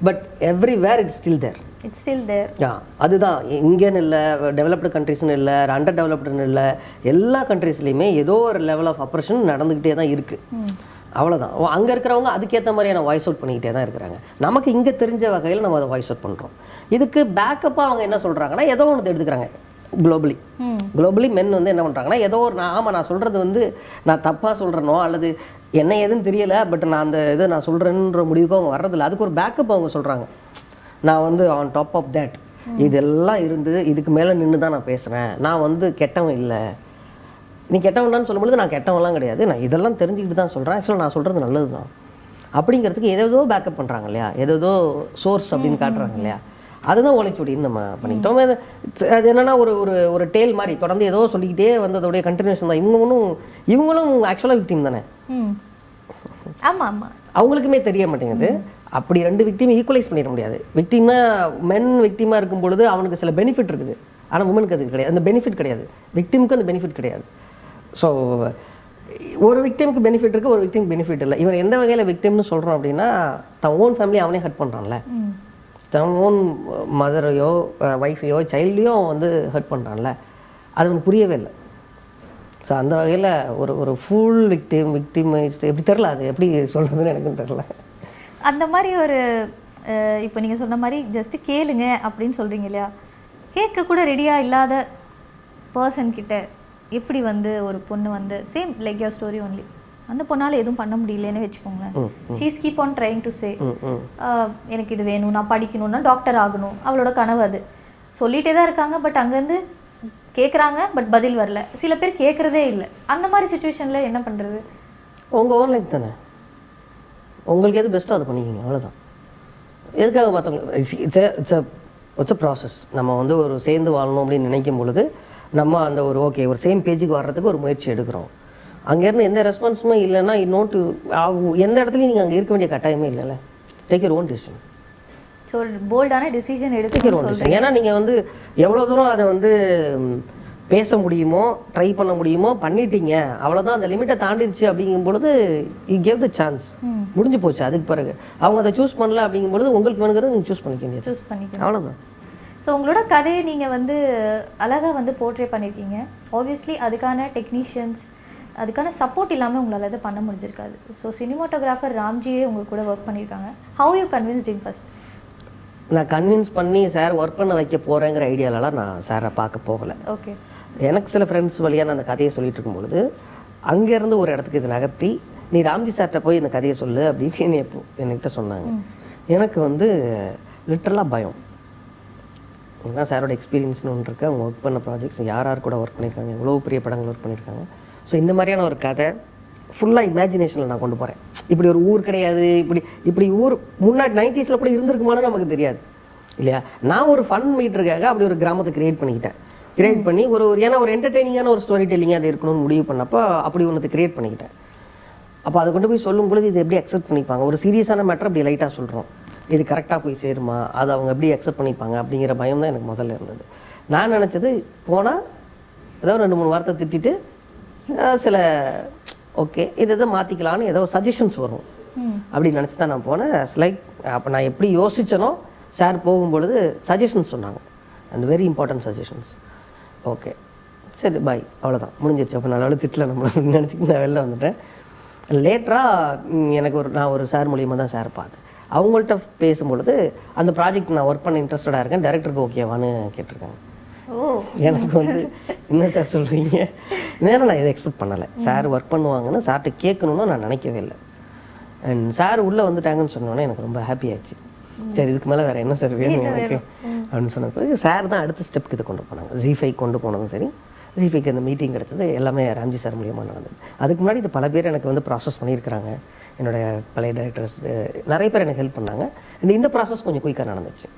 but everywhere it's still there still there. Yeah அதுதான். இங்கேன்னு இல்லை டெவலப்டு கண்ட்ரிஸ்னு இல்லை அண்டர் டெவலப்டுன்னு இல்லை எல்லா கண்ட்ரீஸ்லையுமே ஏதோ ஒரு லெவல் ஆஃப் அப்ரேஷன் நடந்துக்கிட்டே தான் இருக்குது அவ்வளோதான் அங்கே இருக்கிறவங்க அதுக்கேற்ற மாதிரியான வாய்ஸ் அவுட் பண்ணிக்கிட்டே தான் இருக்கிறாங்க. நமக்கு இங்கே தெரிஞ்ச வகையில் நம்ம அதை வாய்ஸ் அவுட் பண்ணுறோம் இதுக்கு பேக்கப்பாக அவங்க என்ன சொல்கிறாங்கன்னா ஏதோ ஒன்று எடுத்துக்கிறாங்க. குளோபலி குளோபலி மென் வந்து என்ன பண்ணுறாங்கன்னா ஏதோ ஒரு நான் ஆமாம் நான் சொல்கிறது வந்து நான் தப்பாக சொல்கிறேனோ அல்லது என்ன ஏதுன்னு தெரியல பட் நான் அந்த இது நான் சொல்கிறேன்ற முடிவுக்கு அவங்க வர்றதில்ல. அதுக்கு ஒரு பேக்கப் அவங்க சொல்கிறாங்க நான் வந்து ஆன் டாப் ஆஃப் தேட் இதெல்லாம் இருந்து இதுக்கு மேலே நின்று தான் நான் பேசுகிறேன் நான் வந்து கெட்டவன் இல்லை. நீ கெட்டவனான்னு சொல்லும்பொழுது நான் கெட்டவன்லாம் கிடையாது. நான் இதெல்லாம் தெரிஞ்சுக்கிட்டு தான் சொல்கிறேன் ஆக்சுவலாக நான் சொல்கிறது நல்லது தான் அப்படிங்கிறதுக்கு ஏதேதோ பேக்கப் பண்ணுறாங்க இல்லையா? ஏதேதோ சோர்ஸ் அப்படின்னு காட்டுறாங்க இல்லையா? அதுதான் ஓலைச்சுவடின்னு நம்ம பண்ணிக்கிட்டோம். அது என்னன்னா ஒரு ஒரு ஒரு டேல் மாதிரி தொடர்ந்து ஏதோ சொல்லிக்கிட்டே வந்ததோடைய கண்டினியூஷன் தான். இவங்க ஒன்றும் இவங்களும் ஆக்சுவலாக விக்டிம் தானே. ம். ஆமா ஆமா. அவங்களுக்குமே தெரிய மாட்டேங்குது. அப்படி ரெண்டு விக்டிம் ஈக்குவலைஸ் பண்ணிட முடியாது. விக்டிம்னா மென் விக்டிமாக இருக்கும் பொழுது அவனுக்கு சில பெனிஃபிட் இருக்குது. ஆனால் உமனுக்கு அது கிடையாது. அந்த பெனிஃபிட் கிடையாது. விக்டிமுக்கு அந்த பெனிஃபிட் கிடையாது. ஸோ ஒரு விக்டிமுக்கு பெனிஃபிட் இருக்குது ஒரு விக்டிம் பெனிஃபிட் இல்லை. இவன் எந்த வகையில் விக்டிம்னு சொல்கிறோம் அப்படின்னா தன் ஓன் ஃபேமிலி அவனே ஹர்ட் பண்ணுறான்ல தன் ஓன் மதரையோ ஒய்ஃபையோ சைல்டையோ வந்து ஹர்ட் பண்ணுறான்ல அது அவனுக்கு புரியவே இல்லை. ஸோ அந்த வகையில் ஒரு ஒரு ஃபுல் விக்டிம் விக்டிமைஸ்டு எப்படி தெரில அது? எப்படி சொல்கிறதுன்னு எனக்கும் தெரில அந்த மாதிரி ஒரு இப்போ நீங்கள் சொன்ன மாதிரி ஜஸ்ட்டு கேளுங்க அப்படின்னு சொல்கிறீங்க இல்லையா? கேட்க கூட ரெடியாக இல்லாத பர்சன்கிட்ட எப்படி வந்து ஒரு பொண்ணு வந்து same like your story only அந்த பொண்ணால் எதுவும் பண்ண முடியலன்னு வச்சுக்கோங்களேன். She's keep on trying to say எனக்கு இது வேணும் நான் படிக்கணும்னா டாக்டர் ஆகணும். அவளோட கனவு அது. சொல்லிட்டே தான் இருக்காங்க பட் அங்கேருந்து கேட்குறாங்க பட் பதில் வரல. சில பேர் கேட்குறதே இல்லை. அந்த மாதிரி சுச்சுவேஷனில் என்ன பண்ணுறது உங்கள் ஓன் லைஃப் தானே? உங்களுக்கு எது பெஸ்ட்டோ அதை பண்ணிக்கிங்க அவ்வளோதான் எதுக்காக மற்றவங்க it's it's it's a process நம்ம வந்து ஒரு சேர்ந்து வாழணும் அப்படின்னு நினைக்கும் பொழுது நம்ம அந்த ஒரு ஓகே ஒரு சேம் பேஜுக்கு வர்றதுக்கு ஒரு முயற்சி எடுக்கிறோம். அங்கேருந்து எந்த ரெஸ்பான்ஸுமே இல்லைன்னா நோட்டு எந்த இடத்துலையும் நீங்கள் அங்கே இருக்க வேண்டிய கட்டாயமே இல்லைல்ல. Take your own decision so போல்டான decision decision ஏன்னா நீங்கள் வந்து எவ்வளோ தூரம் அதை வந்து பேச முடியுமோ ட்ரை பண்ண முடியுமோ பண்ணிட்டீங்க. அவ்வளோதான் அந்த லிமிட்டை தாண்டிடுச்சு அப்படிங்கும் பொழுது யூ கேவ் த சான்ஸ் முடிஞ்சு போச்சு. அதுக்கு பிறகு. அவங்க அதை சூஸ் பண்ணல அப்படிங்கும் பொழுது உங்களுக்கு வேணுங்கிறத நீங்கள் சூஸ் பண்ணிக்க வேண்டியது. சூஸ் பண்ணிக்கணும். அவ்வளோதான் ஸோ உங்களோட கதையை நீங்கள் வந்து அழகாக வந்து போர்ட்ரே பண்ணியிருக்கீங்க ஆப்வியஸ்லி அதுக்கான டெக்னீஷியன்ஸ் அதுக்கான சப்போர்ட் இல்லாமல் உங்களால் அதை பண்ண முடிஞ்சிருக்காது. ஸோ சினிமாட்டோகிராஃபர் ராம்ஜியே உங்க கூட ஒர்க் பண்ணியிருக்காங்க. How you convinced him first நான் கன்வின்ஸ் பண்ணி சார் ஒர்க் பண்ண வைக்க போகிறேங்கிற ஐடியாலலாம் நான் சாரை பார்க்க போகலை. ஓகே எனக்கு சில ஃப்ரெண்ட்ஸ் வழியாக நான் அந்த கதையை சொல்லிட்டு இருக்கும் பொழுது அங்கேருந்து ஒரு இடத்துக்கு இது நகர்த்தி நீ ராம்ஜி சார்கிட்ட போய் இந்த கதையை சொல்லு அப்படின்னு என்னை என்கிட்ட சொன்னாங்க. எனக்கு வந்து லிட்டரலாக பயம். ஏன்னா சாரோட எக்ஸ்பீரியன்ஸ்னு ஒன்று இருக்குது அவங்க ஒர்க் பண்ண ப்ராஜெக்ட்ஸ் யார் யார் கூட ஒர்க் பண்ணியிருக்காங்க எவ்வளோ பெரிய படங்கள் ஒர்க் பண்ணியிருக்காங்க. ஸோ இந்த மாதிரியான ஒரு கதை ஃபுல்லாக இமேஜினேஷனில் நான் கொண்டு போகிறேன் இப்படி ஒரு ஊர் கிடையாது இப்படி இப்படி ஊர் முன்னாடி நைன்டிஸில் கூட இருந்திருக்குமான்னு நமக்கு தெரியாது. இல்லையா? நான் ஒரு ஃபன் மீட்டருக்காக அப்படி ஒரு கிராமத்தை கிரியேட் பண்ணிக்கிட்டேன். கிரியேட் பண்ணி ஒரு ஒரு ஏன்னா ஒரு என்டர்டெய்னிங்கான ஒரு ஸ்டோரி டெல்லிங்காக அது இருக்கணும்னு முடிவு பண்ணப்போ அப்படி ஒன்று கிரியேட் பண்ணிக்கிட்டேன். அப்போ அதை கொண்டு போய் சொல்லும் பொழுது இது எப்படி அக்செப்ட் பண்ணிப்பாங்க? ஒரு சீரியஸான மேட்டர் அப்படி லைட்டாக சொல்கிறோம் இது கரெக்டாக போய் சேருமா? அதை அவங்க எப்படி அக்செப்ட் பண்ணிப்பாங்க? அப்படிங்கிற பயம் தான் எனக்கு முதல்ல இருந்தது. நான் நினச்சது போனால் ஏதோ ரெண்டு மூணு வார்த்தை திட்டிட்டு சில ஓகே இது எதை மாற்றிக்கலான்னு ஏதோ சஜஷன்ஸ் வரும். அப்படி நினச்சி தான் நான் போனேன். லைக் அப்போ நான் எப்படி யோசிச்சனோ சார் போகும்பொழுது சஜஷன்ஸ் சொன்னாங்க. And very important suggestions okay சரி பாய் அவ்வளோதான் முடிஞ்சிருச்சு. அப்போ நல்ல திட்டல நம்மள நினச்சிக்கிட்டு நான் வெளில வந்துட்டேன். லேட்டராக எனக்கு ஒரு நான் ஒரு சார் மூலியமாக தான் சார் பார்த்தேன். அவங்கள்ட்ட பேசும்பொழுது அந்த ப்ராஜெக்ட் நான் ஒர்க் பண்ண இன்ட்ரெஸ்டடாக இருக்கேன். டேரக்டருக்கு ஓகேவான்னு கேட்டிருக்காங்க. எனக்கு வந்து என்ன சார் சொல்கிறீங்க நேரம் நான் இதை எக்ஸ்பெக்ட் பண்ணலை. சார் ஒர்க் பண்ணுவாங்கன்னு சார்கிட்ட கேட்கணும்னு நான் நினைக்கவே இல்லை. அண்ட் சார் உள்ளே வந்துட்டாங்கன்னு சொன்னோன்னே எனக்கு ரொம்ப ஹாப்பி ஆயிடுச்சு சரி இதுக்கு மேலே வேறு என்ன சார் வேணும் எனக்கு? அப்படின்னு சொன்ன பிறகு சார் தான் அடுத்த ஸ்டெப்க்கு இதை கொண்டு போனாங்க. ஜி ஃபைவ் கொண்டு போனதும் சரி. ஜி ஃபைவ்க்கு அந்த மீட்டிங் கிடச்சது. எல்லாமே ராம்ஜி சார் மூலியமாக நடந்தது. அதுக்கு முன்னாடி இது பல பேர் எனக்கு வந்து ப்ராசஸ் பண்ணியிருக்கிறாங்க. என்னுடைய பழைய டைரக்டர்ஸ் நிறைய பேர் எனக்கு ஹெல்ப் பண்ணாங்க. And இந்த ப்ராசஸ் கொஞ்சம் குயிக்காக நடந்துச்சு.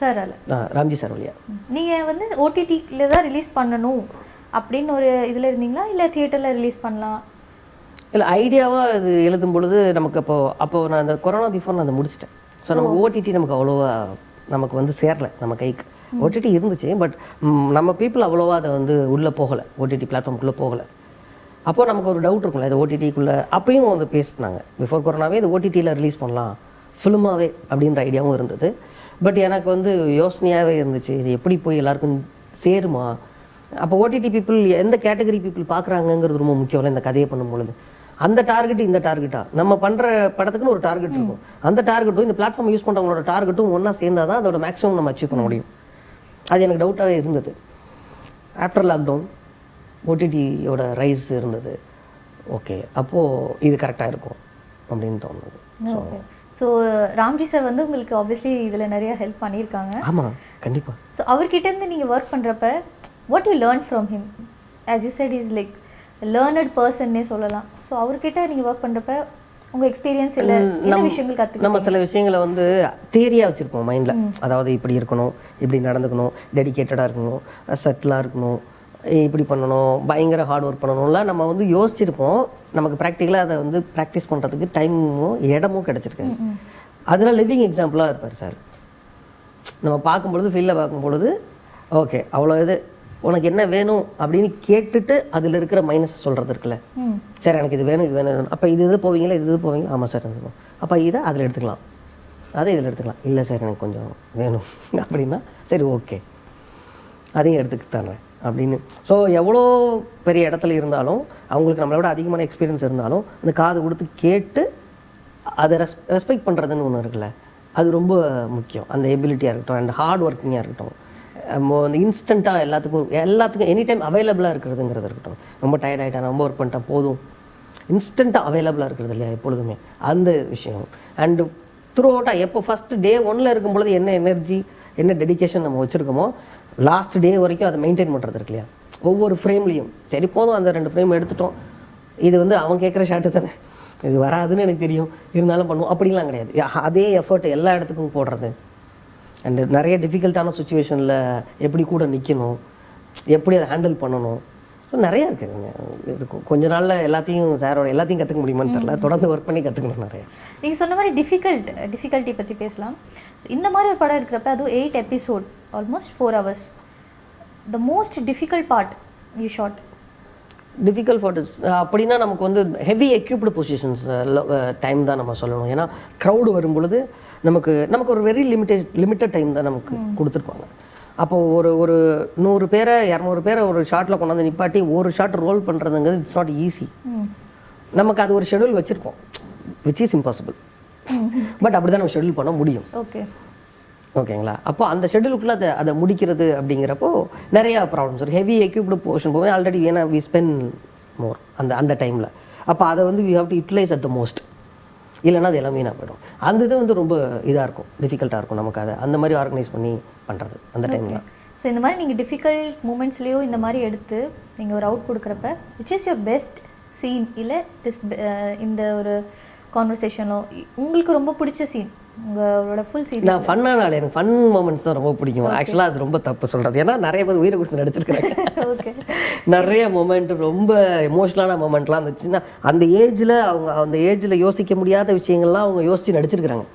சார் அல்ல ஆ, ராம்ஜி சார் வழியா. நீங்க வந்து ஓடிடில தான் ரிலீஸ் பண்ணணும் அப்படின்னு ஒரு இதுல இருந்தீங்களா? இல்ல தியேட்டர்ல ரிலீஸ் பண்ணலாம்? இல்லை ஐடியாவாக இது எழுதும் பொழுது நமக்கு அப்போ அப்போ நான் அந்த கொரோனா பிஃபோர் நான் அதை முடிச்சிட்டேன். ஸோ நமக்கு ஓடிடி நமக்கு அவ்வளோவா நமக்கு வந்து சேரல நம்ம கைக்கு. ஓடிடி இருந்துச்சு பட் நம்ம பீப்புள் அவ்வளோவா அதை வந்து உள்ளே போகலை. ஓடிடி பிளாட்ஃபார்முக்குள்ளே போகலை. அப்போ நமக்கு ஒரு டவுட் இருக்கும்ல இது ஓடிடிக்குள்ளே அப்பயும் வந்து பேசினாங்க. பிஃபோர் கொரோனாவே இது ஓடிடியில் ரிலீஸ் பண்ணலாம். ஃபிலிமாவே அப்படின்ற ஐடியாவும் இருந்தது. பட் எனக்கு வந்து யோசனையாகவே இருந்துச்சு இது எப்படி போய் எல்லாருக்கும் சேருமா? அப்போ ஓடிடி பீப்புள் எந்த கேட்டகரி பீப்புள் பார்க்குறாங்கங்கிறது ரொம்ப முக்கியம் இந்த கதையை பண்ணும் பொழுது. அந்த டார்கெட் இந்த டார்கெட்டா நம்ம பண்ற படத்துக்குன்னு ஒரு டார்கெட் இருக்கும். அந்த டார்கெட்டும் இந்த பிளாட்ஃபார்ம் யூஸ் பண்றவங்களோட டார்கெட்டும் ஒண்ணா சேர்ந்தாதான் அதோட மேக்ஸிமம் நம்ம அச்சீவ் பண்ண முடியும். அது எனக்கு டவுட்டாகவே இருந்தது. ஆஃப்டர் லாக்டவுன் ஓடிடியோட ரைஸ் இருந்தது. ஓகே அப்போது இது கரெக்டாக இருக்கும் அப்படின்னு தோணுது. ஓகே ஸோ ராம்ஜி சார் வந்து உங்களுக்கு ஆப்வியஸ்லி இதில் நிறைய ஹெல்ப் பண்ணியிருக்காங்க. ஆமாம் கண்டிப்பாக ஸோ அவர்கிட்ட இருந்து நீங்கள் ஒர்க் பண்ணுறப்ப what you learn from him as you said is like learned பர்சன்னே சொல்லலாம். ஸோ அவர்கிட்ட நீங்கள் ஒர்க் பண்ணுறப்ப உங்கள் எக்ஸ்பீரியன்ஸ் இல்லை என்ன விஷயங்கள் கற்றுக்க நம்ம சில விஷயங்களை வந்து தியரியாக வச்சுருப்போம் மைண்டில் அதாவது இப்படி இருக்கணும் இப்படி நடந்துக்கணும் டெடிகேட்டடாக இருக்கணும் செட்டிலாக இருக்கணும் இப்படி பண்ணணும் பயங்கர ஹார்ட் ஒர்க் பண்ணணும்லாம் நம்ம வந்து யோசிச்சிருப்போம். நமக்கு ப்ராக்டிக்கலாக அதை வந்து ப்ராக்டிஸ் பண்ணுறதுக்கு டைமும் இடமும் கிடச்சிருக்கு. அதெல்லாம் லிவிங் எக்ஸாம்பிளாக இருப்பார் சார் நம்ம பார்க்கும்பொழுது ஃபீல்டில் பார்க்கும்பொழுது ஓகே அவ்வளோ இது. உனக்கு என்ன வேணும்? அப்படின்னு கேட்டுட்டு அதில் இருக்கிற மைனஸ் சொல்கிறது இருக்குல்ல. சரி எனக்கு இது வேணும் இது வேணும் அப்போ இது இது போவீங்களா இது இது போவீங்களா? ஆமாம் சார் இது அப்போ இதை அதில் எடுத்துக்கலாம். அதை இதில் எடுத்துக்கலாம். இல்லை சார் எனக்கு கொஞ்சம் வேணும். அப்படின்னா சரி ஓகே அதையும் எடுத்துக்கு தர்றேன் அப்படின்னு. ஸோ எவ்வளோ பெரிய இடத்துல இருந்தாலும் அவங்களுக்கு நம்மளை விட அதிகமான எக்ஸ்பீரியன்ஸ் இருந்தாலும் அந்த காது கொடுத்து கேட்டு அதை ரெஸ் ரெஸ்பெக்ட் பண்ணுறதுன்னு ஒன்று இருக்குல்ல அது ரொம்ப முக்கியம். அந்த எபிலிட்டியாக இருக்கட்டும் அண்ட் ஹார்ட் ஒர்க்கிங்காக இருக்கட்டும். நம்ம வந்து இன்ஸ்டண்ட்டாக எல்லாத்துக்கும் எல்லாத்துக்கும் எனி டைம் அவைலபிளாக இருக்கிறதுங்கிறது இருக்கட்டும். ரொம்ப டயர்ட் ஆகிட்டேன் ரொம்ப ஒர்க் பண்ணிட்டேன் போதும். இன்ஸ்டண்ட்டாக அவைலபிளாக இருக்கிறது இல்லையா எப்பொழுதுமே. அந்த விஷயம். அண்டு த்ரூ அவுட்டாக எப்போ ஃபஸ்ட்டு டே ஒன்னில் இருக்கும் பொழுது என்ன எனர்ஜி என்ன டெடிகேஷன் நம்ம வச்சுருக்கோமோ லாஸ்ட் டே வரைக்கும் அதை மெயின்டைன் பண்ணுறது இருக்கு இல்லையா? ஒவ்வொரு ஃப்ரேம்லேயும் சரி போதும் அந்த ரெண்டு ஃப்ரேம் எடுத்துட்டோம். இது வந்து அவன் கேட்குற ஷாட்டு தானே. இது வராதுன்னு எனக்கு தெரியும். இருந்தாலும் பண்ணுவோம். அப்படிலாம் கிடையாது. அதே எஃபர்ட் எல்லா இடத்துக்கும் போடுறது. அண்டு நிறைய டிஃபிகல்ட்டான சுச்சுவேஷனில் எப்படி கூட நிற்கணும் எப்படி அதை ஹேண்டில் பண்ணணும். ஸோ நிறைய இருக்குதுங்க இது கொஞ்ச நாளில் எல்லாத்தையும் சாரோட எல்லாத்தையும் கற்றுக்க முடியுமான்னு தெரியல. தொடர்ந்து ஒர்க் பண்ணி கற்றுக்கணும் நிறைய. நீங்கள் சொன்ன மாதிரி டிஃபிகல்ட் டிஃபிகல்ட்டி பற்றி பேசலாம். இந்த மாதிரி ஒரு படம் இருக்கிறப்ப அதுவும் eight episode almost four hours the most difficult part you short difficult parts அப்படின்னா நமக்கு வந்து ஹெவி எக்யூப்டு பொசிஷன்ஸ் டைம் தான் நம்ம சொல்லணும். ஏன்னா க்ரௌடு வரும் பொழுது நமக்கு நமக்கு ஒரு வெரி லிமிட்டட் லிமிட்டட் டைம் தான் நமக்கு கொடுத்துருப்பாங்க. அப்போ ஒரு ஒரு நூறு பேரை இரநூறு பேரை ஒரு ஷாட்டில் கொண்டாந்து நிப்பாட்டி ஒரு ஷாட் ரோல் பண்ணுறதுங்கிறது இட்ஸ் நாட் ஈஸி நமக்கு அது ஒரு ஷெடியூல் வச்சுருப்போம் விச் இஸ் இம்பாசிபிள் பட் அப்படி தான் நம்ம ஷெடியூல் பண்ண முடியும். ஓகே ஓகேங்களா அப்போ அந்த ஷெடியூலுக்குள்ள அதை அதை முடிக்கிறது அப்படிங்கிறப்போ நிறைய ப்ராப்ளம்ஸ் இருக்கு. ஹெவி எக்யூப்டு போர்ஷன் போகும் ஆல்ரெடி ஏன்னா வி ஸ்பெண்ட் மோர் அந்த அந்த டைமில் அப்போ அதை வந்து we have to utilise at the most இல்லைன்னா அது எல்லாமே வீணாக போயிடும். அந்த இது வந்து ரொம்ப இதாக இருக்கும். டிஃபிகல்ட்டாக இருக்கும் நமக்கு அதை. அந்த மாதிரி ஆர்கனைஸ் பண்ணி பண்ணுறது அந்த டைமில் ஸோ இந்த மாதிரி நீங்கள் டிஃபிகல்ட் மூமெண்ட்ஸ்லேயோ இந்த மாதிரி எடுத்து நீங்கள் ஒரு அவுட் கொடுக்குறப்ப which is your best scene இல்லை திஸ் இந்த ஒரு கான்வர்சேஷனோ உங்களுக்கு ரொம்ப பிடிச்ச சீன் உங்களோட ஃபுல் சீன் நான் ஃபன்னான ஆள் எனக்கு ஃபன் மூமெண்ட்ஸ் தான் ரொம்ப பிடிக்கும். ஆக்சுவலாக அது ரொம்ப தப்பு சொல்கிறது ஏன்னா நிறைய பேர் உயிரை கொடுத்து நடிச்சிருக்கிறாங்க. ஓகே நிறைய மொமெண்ட் ரொம்ப எமோஷனலான மொமெண்ட்லாம் இருந்துச்சுன்னா அந்த ஏஜில் அவங்க அந்த ஏஜில் யோசிக்க முடியாத விஷயங்கள்லாம் அவங்க யோசிச்சு நடிச்சிருக்கிறாங்க.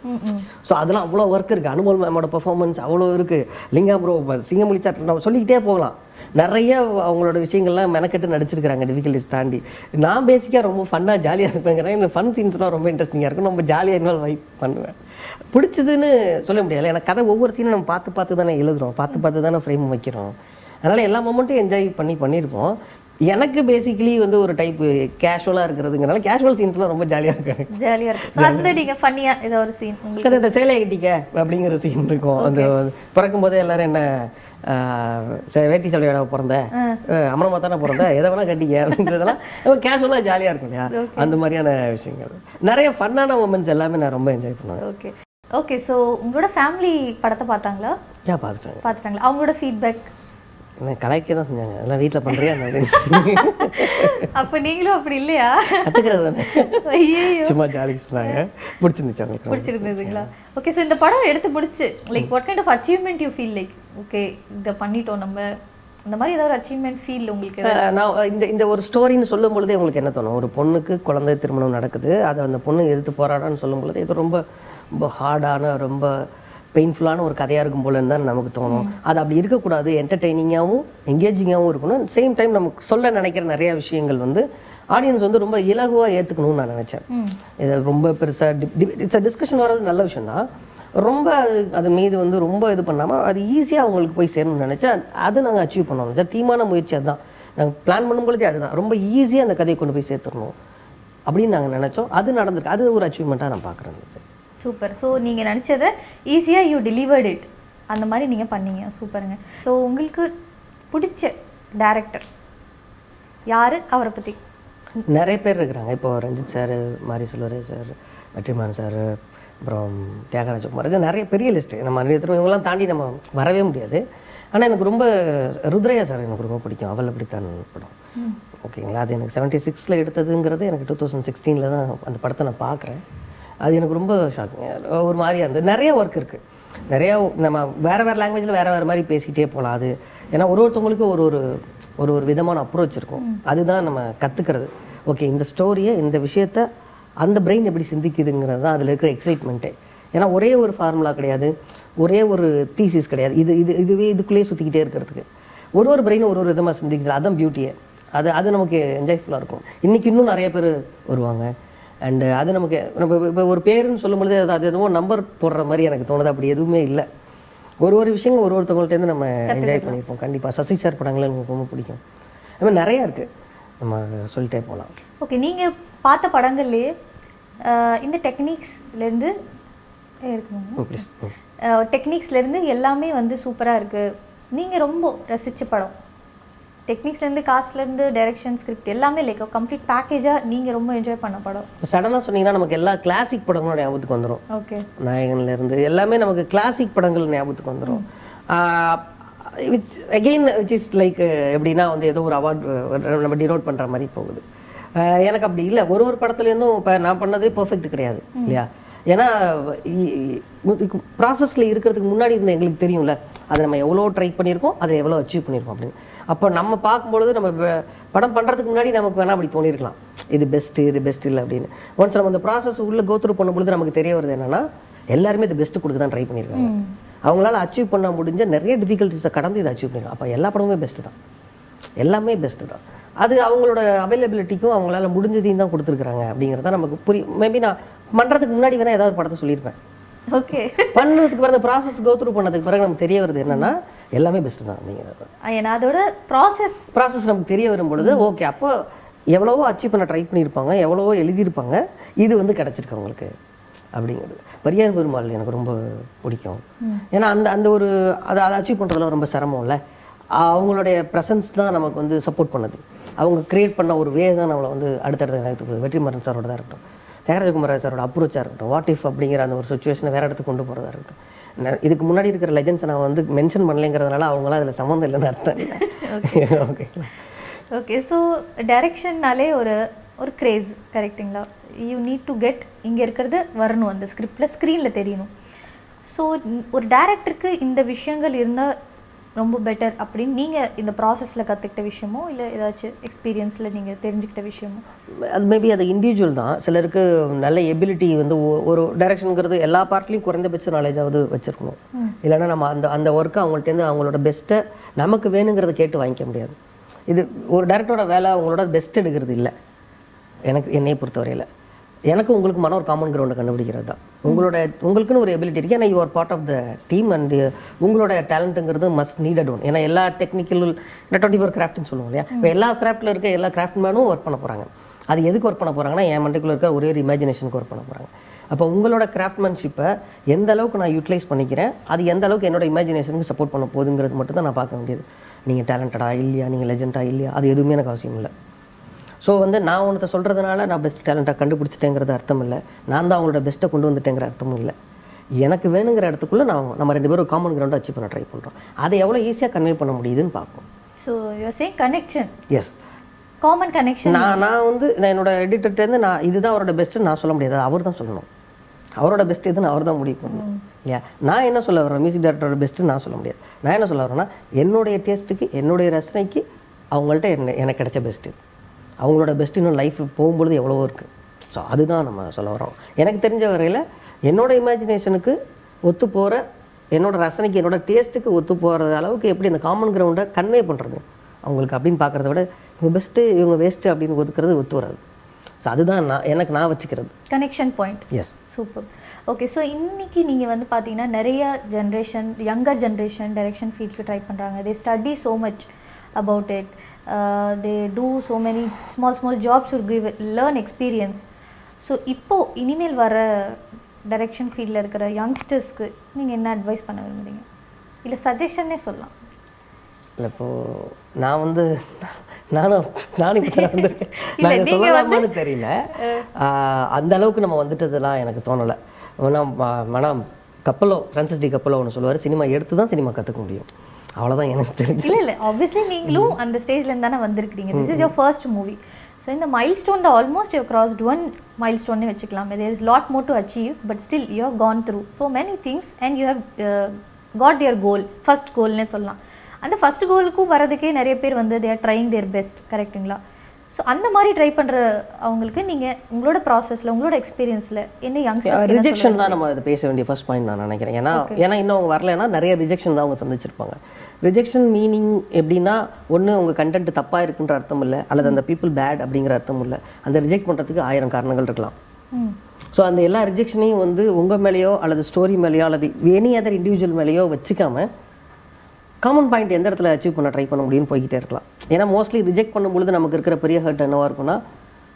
ஸோ அதெல்லாம் அவ்வளோ ஒர்க் இருக்குது அனுபவம் மேமோட பெர்ஃபார்மன்ஸ் அவ்வளோ இருக்குது லிங்கா ப்ரோ சிங்கமொழி சார் நம்ம சொல்லிக்கிட்டே போகலாம். நிறைய அவங்களோட விஷயங்கள்லாம் மெனக்கெட்டு நடிச்சிருக்கிறாங்க டிஃபிகல்ட்டிஸ் தாண்டி. நான் பேசிக்காக ரொம்ப ஃபன்னாக ஜாலியாக இருப்பேங்கிறேன். எனக்கு ஃபன் சீன்ஸ்லாம் ரொம்ப இன்ட்ரெஸ்டிங்காக இருக்கும். ரொம்ப ஜாலியாக இன்வால்வ் ஆகி பண்ணுவேன். பிடிச்சதுன்னு சொல்ல முடியாது எனக்கு கதை ஒவ்வொரு சீனும் நம்ம பார்த்து பார்த்து தானே எழுதுறோம். பார்த்து பார்த்து தானே ஃப்ரேம் வைக்கிறோம். அதனால் எல்லா மொமெண்ட்டும் என்ஜாய் பண்ணி பண்ணியிருப்போம். எனக்கு பேசிக்கலி வந்து ஒரு டைப் கேஷுவலாக இருக்கிறதுங்கிறனால கேஷுவல் சீன்ஸ்லாம் ரொம்ப ஜாலியாக இருக்கு எனக்கு. ஜாலியாக இருக்கும். அந்த நீங்கள் ஃபன்னியாக ஏதோ ஒரு சீன் உங்களுக்கு? அந்த சேலையை கட்டிக்க அப்படிங்கிற சீன் இருக்கும். அந்த பிறக்கும் போதே எல்லாரும் என்ன வேட்டி சேலையோட பிறந்த. அமரமா தானே பிறந்த. எதை வேணா கட்டிக்க அப்படின்றதெல்லாம் ரொம்ப கேஷுவலாக ஜாலியாக இருக்கும் இல்லையா? அந்த மாதிரியான விஷயங்கள். நிறைய ஃபன்னான மூமெண்ட்ஸ் எல்லாமே நான் ரொம்ப என்ஜாய் பண்ணுவேன். ஓகே ஓகே ஸோ உங்களோட ஃபேமிலி படத்தை பார்த்தாங்களா? ஏன் பார்த்துட்டாங்க. பார்த்துட்டாங்களா? அவங்களோட ஃபீட்பேக் என்ன கலாய்க்க தான் செஞ்சாங்க. எல்லாம் வீட்டில் பண்ணுறியா அப்போ நீங்களும் அப்படி இல்லையா? கற்றுக்கிறது சும்மா ஜாலிக்கு சொன்னாங்க. பிடிச்சிருந்துச்சு அவங்களுக்கு. பிடிச்சிருந்ததுங்களா? ஓகே ஸோ இந்த படம் எடுத்து முடிச்சு like what kind of achievement you feel like okay இதை பண்ணிட்டோம் நம்ம. இந்த மாதிரி ஏதாவது அச்சீவ்மெண்ட் ஃபீல் உங்களுக்கு நான் இந்த இந்த ஒரு ஸ்டோரின்னு சொல்லும் பொழுதே உங்களுக்கு என்ன தோணும்? ஒரு பொண்ணுக்கு குழந்தை திருமணம் நடக்குது. அதை அந்த பொண்ணு எதிர்த்து போராடான்னு சொல்லும் பொழுது இது ரொம்ப ரொம்ப ஹார்டான ரொம்ப பெயின்ஃபுல்லான ஒரு கதையாக இருக்கும் போலன்னு தான் நமக்கு தோணும். அது அப்படி இருக்கக்கூடாது. என்டர்டெய்னிங்காகவும் எங்கேஜிங்காகவும் இருக்கணும். சேம் டைம் நமக்கு சொல்ல நினைக்கிற நிறைய விஷயங்கள் வந்து ஆடியன்ஸ் வந்து ரொம்ப இலகுவாக ஏற்றுக்கணும்னு நான் நினச்சேன். இது ரொம்ப பெருசாக இட்ஸ் டிஸ்கஷன் வர்றது நல்ல விஷயம் தான். ரொம்ப அது அது மீது வந்து ரொம்ப இது பண்ணாமல் அது ஈஸியாக அவங்களுக்கு போய் சேரணும்னு நினச்சா அது நாங்கள் அச்சீவ் பண்ணோம். சார் தீமான முயற்சி அதுதான். நாங்கள் பிளான் பண்ணும்பொழுதே அதுதான். ரொம்ப ஈஸியாக அந்த கதையை கொண்டு போய் சேர்த்துடணும். அப்படின்னு நாங்கள் நினச்சோம். அது நடந்திருக்கு. அது ஒரு அச்சீவ்மெண்ட்டாக நான் பார்க்குறேன் சார். சூப்பர் ஸோ நீங்கள் நினச்சதை ஈஸியாக யூ டெலிவர்ட் இட் அந்த மாதிரி நீங்கள் பண்ணீங்க. சூப்பருங்க ஸோ உங்களுக்கு பிடிச்ச டேரக்டர் யார்? அவரை பற்றி நிறைய பேர் இருக்கிறாங்க. இப்போ ரஞ்சித் சார் மாரி செல்வரே சார் வெற்றிமாறன் சார் அப்புறம் தியாகராஜ குமார் இது நிறைய பெரிய லிஸ்ட்டு நம்ம நேற்று இவங்கெல்லாம் தாண்டி நம்ம வரவே முடியாது. ஆனால் எனக்கு ரொம்ப ருத்ரையா சார் எனக்கு ரொம்ப பிடிக்கும். அவள் அப்படித்தான் படம். ஓகேங்களா? அது எனக்கு செவன்ட்டி சிக்ஸில் எடுத்ததுங்கிறது எனக்கு டூ தௌசண்ட் சிக்ஸ்டீனில் தான் அந்த படத்தை நான் பார்க்குறேன். அது எனக்கு ரொம்ப ஷாக்கிங் ஒரு மாதிரியா இருந்தது. நிறைய ஒர்க் இருக்குது நிறையா நம்ம வேறு வேறு லாங்குவேஜில் வேறு வேறு மாதிரி பேசிக்கிட்டே போகலாம் அது ஏன்னா ஒரு ஒருத்தவங்களுக்கு ஒரு ஒரு ஒரு ஒரு விதமான அப்ரோச் இருக்கும். அதுதான் நம்ம கற்றுக்கிறது ஓகே இந்த ஸ்டோரியை இந்த விஷயத்த அந்த பிரெயின் எப்படி சிந்திக்குதுங்கிறது தான் அதில் இருக்கிற எக்ஸைட்மெண்ட்டே ஏன்னா ஒரே ஒரு ஃபார்முலா கிடையாது. ஒரே ஒரு தீசிஸ் கிடையாது. இது இது இதுவே இதுக்குள்ளேயே சுற்றிக்கிட்டே இருக்கிறதுக்கு. ஒரு ஒரு பிரெயினும் ஒரு ஒரு விதமாக சிந்திக்குது. அதான் பியூட்டியே அது அது நமக்கு என்ஜாய்ஃபுல்லாக இருக்கும். இன்றைக்கி இன்னும் நிறைய பேர் வருவாங்க. அண்டு அது நமக்கு நம்ம இப்போ ஒரு பேருன்னு சொல்லும்பொழுது அது அது என்னவோ நம்பர் போடுற மாதிரி எனக்கு தோணுது. அப்படி எதுவுமே இல்லை. ஒரு ஒரு விஷயங்கள் ஒரு ஒருத்தவங்கள்ட்டேருந்து நம்ம என்ஜாய் பண்ணியிருப்போம். கண்டிப்பாக சசி சார் படங்கள் எனக்கு ரொம்ப பிடிக்கும். அது மாதிரி நிறையா இருக்குது நம்ம சொல்லிட்டே போகலாம் ஓகே நீங்கள் பார்த்த படங்கள்லேயே இந்த டெக்னிக்ஸ்லேருந்து இருக்குங்க டெக்னிக்ஸ்லேருந்து எல்லாமே வந்து சூப்பராக இருக்குது நீங்கள் ரொம்ப ரசித்த படம். டெக்னிக்ஸ்லேருந்து காஸ்ட்லேருந்து டைரக்ஷன் ஸ்கிரிப்ட் எல்லாமே லைக் கம்ப்ளீட் பேக்கேஜாக நீங்கள் ரொம்ப என்ஜாய் பண்ண படம். இப்போ சடனாக சொன்னீங்கன்னா நமக்கு எல்லா கிளாசிக் படங்களும் ஞாபகத்துக்கு வந்துடும் ஓகே நாயகன்ல இருந்து எல்லாமே நமக்கு கிளாசிக் படங்கள் ஞாபகத்துக்கு வந்துடும் which again which is like எப்படின்னா வந்து ஏதோ ஒரு அவார்ட் நம்ம டினோட் பண்ணுற மாதிரி போகுது. எனக்கு அப்படி இல்லை. ஒரு ஒரு படத்துலேருந்தும் இப்போ நான் பண்ணதே பெர்ஃபெக்ட் கிடையாது இல்லையா? ஏன்னா ப்ராசஸில் இருக்கிறதுக்கு முன்னாடி இருந்த எங்களுக்கு தெரியும்ல அதை நம்ம எவ்வளோ ட்ரை பண்ணியிருக்கோம் அதை எவ்வளோ அச்சீவ் பண்ணியிருக்கோம் அப்படின்னு. அப்போ நம்ம பார்க்கும்பொழுது நம்ம படம் பண்ணுறதுக்கு முன்னாடி நமக்கு வேணால் அப்படி தோணியிருக்கலாம் இது பெஸ்ட்டு இது பெஸ்ட் இல்லை அப்படின்னு. ஒன்ஸ் நம்ம அந்த ப்ராசஸ் உள்ளே கோத்ரூ பண்ணும்பொழுது நமக்கு தெரிய வருது என்னன்னா எல்லாருமே இது பெஸ்ட்டு கொடுக்க தான் ட்ரை பண்ணியிருக்காங்க அவங்களால அச்சீவ் பண்ண முடிஞ்ச நிறைய டிஃபிகல்ட்டிஸை கடந்து இதை அச்சீவ் பண்ணிருக்காங்க. அப்போ எல்லா படமுமே பெஸ்ட்டு தான். எல்லாமே பெஸ்ட்டு தான். அது அவங்களோட அவைலபிலிட்டிக்கும் அவங்களால முடிஞ்சதையும் தான் கொடுத்துருக்குறாங்க அப்படிங்கிறத நமக்கு புரியும் மேபி நான் பண்ணுறதுக்கு முன்னாடி வேணால் ஏதாவது படத்தை சொல்லியிருப்பேன். ஓகே. பண்ணுறதுக்கு பிறகு ப்ராசஸ் கோத்ரூ பண்ணதுக்கு பிறகு நமக்கு தெரிய வருது என்னன்னா எல்லாமே பெஸ்ட்டு தான். அப்படிங்கிறது ஏன்னா அதோட ப்ராசஸ் ப்ராசஸ் நமக்கு தெரிய வரும் பொழுது ஓகே அப்போ எவ்வளவோ அச்சீவ் பண்ண ட்ரை பண்ணியிருப்பாங்க எவ்வளவோ எழுதியிருப்பாங்க இது வந்து கிடச்சிருக்கு அவங்களுக்கு அப்படிங்கிறது. பரியார் பெருமாள் எனக்கு ரொம்ப பிடிக்கும். ஏன்னா அந்த அந்த ஒரு அதை அதை அச்சீவ் பண்ணுறதுல ரொம்ப சிரமம்ல. அவங்களுடைய ப்ரெசன்ஸ் தான் நமக்கு வந்து சப்போர்ட் பண்ணுது. அவங்க கிரியேட் பண்ண ஒரு வே தான் நம்மளை வந்து அடுத்தடுத்த நேரத்துக்கு வெற்றிமாறன் சாரோட தான் இருக்கட்டும் தியாகராஜகுமார சாரோட அப்ரோச்சாக இருக்கட்டும் வாட் இஃப் அப்படிங்கிற அந்த ஒரு சுச்சுவேஷனை வேற இடத்துக்கு கொண்டு போகிறதா இருக்கட்டும். இதுக்கு முன்னாடி இருக்கிற லெஜன்ஸை நான் வந்து மென்ஷன் பண்ணலைங்கிறதுனால அவங்களாம் அதில் சம்மந்தம் இல்லைன்னு அர்த்தம் ஓகே ஓகே ஸோ டைரக்ஷன்னாலே ஒரு ஒரு கிரேஸ் கரெக்ட்டுங்களா யூ நீட் டு கெட் இங்கே இருக்கிறது வரணும் அந்த ஸ்கிரிப்டில் ஸ்க்ரீனில் தெரியணும். ஸோ ஒரு டேரக்டருக்கு இந்த விஷயங்கள் இருந்தால் ரொம்ப பெட்டர் அப்படின்னு நீங்கள் இந்த ப்ராசஸில் கற்றுக்கிட்ட விஷயமோ இல்லை ஏதாச்சும் எக்ஸ்பீரியன்ஸில் நீங்கள் தெரிஞ்சுக்கிட்ட விஷயமோ? அது மேபி அது இண்டிவிஜுவல் தான். சிலருக்கு நல்ல எபிலிட்டி வந்து ஒரு டைரக்ஷனுங்கிறது எல்லா பார்ட்லையும் குறைந்தபட்ச நாலேஜாவது வச்சிருக்கணும். இல்லைன்னா நம்ம அந்த அந்த ஒர்க்கை அவங்கள்ட்டேருந்து அவங்களோட பெஸ்ட்டை நமக்கு வேணுங்கிறத கேட்டு வாங்கிக்க முடியாது. இது ஒரு டேரக்டரோட வேலை அவங்களோட பெஸ்ட் எடுக்கிறது இல்லை. எனக்கு என்னையை பொறுத்தவரையில். எனக்கு உங்களுக்கு மன ஒரு காமன் கிரவுண்டை கண்டுபிடிக்கிறது தான். உங்களோட உங்களுக்குன்னு ஒரு எபிலிட்டி இருக்கு. ஏன்னா you are part of the team and உங்களோட டேலண்ட்டுங்கிறது மஸ்ட் நீடட் ஒன் ஏன்னா எல்லா டெக்னிக்கல் டுவெண்ட்டி ஃபோர் கிராஃப்ட்னு சொல்லுவோம் இல்லையா? இப்போ எல்லா கிராஃப்ட்டில் இருக்க எல்லா கிராஃப்ட் மேனும் ஒர்க் பண்ண போகிறாங்க அது எதுக்கு ஒர்க் பண்ண போகிறாங்கன்னா என் மண்டைக்குள்ள இருக்க ஒரே ஒரு இமேஜினேஷனுக்கு ஒர்க் பண்ண போகிறாங்க அப்போ உங்களோட கிராஃப்ட்மேன்ஷிப்பை எந்த அளவுக்கு நான் யூட்டிலைஸ் பண்ணிக்கிறேன் அது எந்த அளவுக்கு என்னோட இமேஜினேஷனுக்கு சப்போர்ட் பண்ண போகுதுங்கிறது மட்டும் தான் நான் பார்க்க வேண்டியது. நீங்கள் டேலண்டடா இல்லையா? நீங்கள் லெஜெண்டா இல்லையா? அது எதுவுமே எனக்கு அவசியம் இல்லை. ஸோ வந்து நான் உனத்தை சொல்கிறதுனால நான் பெஸ்ட் டேலண்ட்டாக கண்டுபிடிச்சிட்டேங்கிறது அர்த்தம் இல்லை. நான் தான் அவங்களோட பெஸ்ட்டை கொண்டு வந்துட்டேங்கிற அர்த்தமும் இல்லை. எனக்கு வேணுங்கிற இடத்துக்குள்ளே நான் நம்ம ரெண்டு பேரும் காமன் கிரவுண்டை அச்சீவ் பண்ண ட்ரை பண்ணுறோம் அதை எவ்வளோ ஈஸியாக கன்வே பண்ண முடியுதுன்னு பார்ப்போம். So you're saying connection yes common connection நான் நான் வந்து நான் என்னோட எடிட்டர்ட்டேருந்து நான் இதுதான் அவரோட பெஸ்ட்டு நான் சொல்ல முடியாது. அவர் தான் சொல்லணும். அவரோட பெஸ்ட் எதுன்னு அவர் தான் முடிவு பண்ணணும். இல்லையா நான் என்ன சொல்ல வரேன் மியூசிக் டேரக்டரோட பெஸ்ட்டு நான் சொல்ல முடியாது. நான் என்ன சொல்ல வரேன்னா என்னுடைய டேஸ்ட்டுக்கு என்னுடைய ரசனைக்கு அவங்கள்ட்ட என்ன எனக்கு கிடைச்ச பெஸ்ட்டு அவங்களோட பெஸ்ட் இன்னும் லைஃப் போகும்பொழுது எவ்வளவோ இருக்குது ஸோ அதுதான் நம்ம சொல்ல வரோம் எனக்கு தெரிஞ்ச வரையில் என்னோட இமேஜினேஷனுக்கு ஒத்து போகிற என்னோட ரசனைக்கு என்னோட டேஸ்ட்டுக்கு ஒத்து போகிற அளவுக்கு எப்படி அந்த காமன் கிரவுண்டை கன்வே பண்ணுறது அவங்களுக்கு அப்படின்னு பார்க்குறத விட இவங்க பெஸ்ட்டு இவங்க வேஸ்ட்டு அப்படின்னு ஒதுக்குறது ஒத்து வராது. ஸோ அதுதான் நான் எனக்கு நான் வச்சுக்கிறது. Connection point yes super okay so இன்னைக்கு நீங்கள் வந்து பார்த்தீங்கன்னா நிறைய ஜென்ரேஷன் யங்கர் ஜென்ரேஷன் டைரக்ஷன் ஃபீல்டுக்கு ட்ரை பண்ணுறாங்க they study so much about it they do so many small small jobs ஒரு கிவ் லேர்ன் எக்ஸ்பீரியன்ஸ் ஸோ இப்போது இனிமேல் வர டைரக்ஷன் ஃபீல்டில் இருக்கிற யங்ஸ்டர்ஸ்க்கு நீங்கள் என்ன அட்வைஸ் பண்ண விரும்புறீங்க? இல்லை சஜஷனே சொல்லலாம். இல்லை இப்போ நான் வந்து நானும் நானும் இப்போ வந்திருக்கேன் சொல்லலாமான்னு தெரியல. அந்த அளவுக்கு நம்ம வந்துட்டதெல்லாம் எனக்கு தோணலை. ஆனால் கப்பலோ ஃப்ரான்சிஸ் டி கப்பலோ ஒன்று சொல்லுவார் சினிமா எடுத்து தான் சினிமா கற்றுக்க முடியும். அவ்வளோதான் எனக்கு தெரிஞ்சு. இல்லை இல்லை ஆப்வியஸ்லி நீங்களும் அந்த ஸ்டேஜ்லேருந்து தானே வந்திருக்கிறீங்க this is your first movie so இந்த milestone almost you crossed one mile ஸ்டோன்னே வச்சுக்கலாம். There is lot more to achieve but still you have gone through so many things and you have got their goal first கோல்னே சொல்லலாம். அந்த first கோலுக்கும் வரதுக்கே நிறைய பேர் வந்து தேர் ட்ரைங் தேர் பெஸ்ட் கரெக்ட்டுங்களா ஸோ அந்த மாதிரி ட்ரை பண்ணுற அவங்களுக்கு நீங்கள் உங்களோட ப்ராசஸில் உங்களோட எக்ஸ்பீரியன்ஸில் என்ன யங்ஸ்டர்ஸ் ரிஜெக்ஷன் தான் நம்ம இதை பேச வேண்டிய ஃபர்ஸ்ட் பாயிண்ட் நான் நினைக்கிறேன். ஏன்னா ஏன்னா இன்னும் அவங்க வரலைன்னா நிறைய ரிஜெக்ஷன் தான் அவங்க சந்திச்சிருப்பாங்க. ரிஜெக்ஷன் மீனிங் எப்படின்னா ஒன்று உங்கள் கண்டென்ட் தப்பாக இருக்குன்ற அர்த்தம் இல்லை அல்லது அந்த பீப்புள் பேட் அப்படிங்கிற அர்த்தம் இல்லை. அந்த ரிஜெக்ட் பண்ணுறதுக்கு ஆயிரம் காரணங்கள் இருக்கலாம். ஸோ அந்த எல்லா ரிஜெக்ஷனையும் வந்து உங்கள் மேலேயோ அல்லது ஸ்டோரி மேலேயோ அல்லது எனி அதர் இண்டிவிஜுவல் மேலேயோ வச்சுக்காம காமன் பாயிண்ட் எந்த இடத்துல அச்சீவ் பண்ண ட்ரை பண்ண முடியும்னு போய்கிட்டே இருக்கலாம். ஏன்னா மோஸ்ட்லி ரிஜெக்ட் பண்ணும்பொழுது நமக்கு இருக்கிற பெரிய ஹர்ட் என்னவா இருக்கும்னா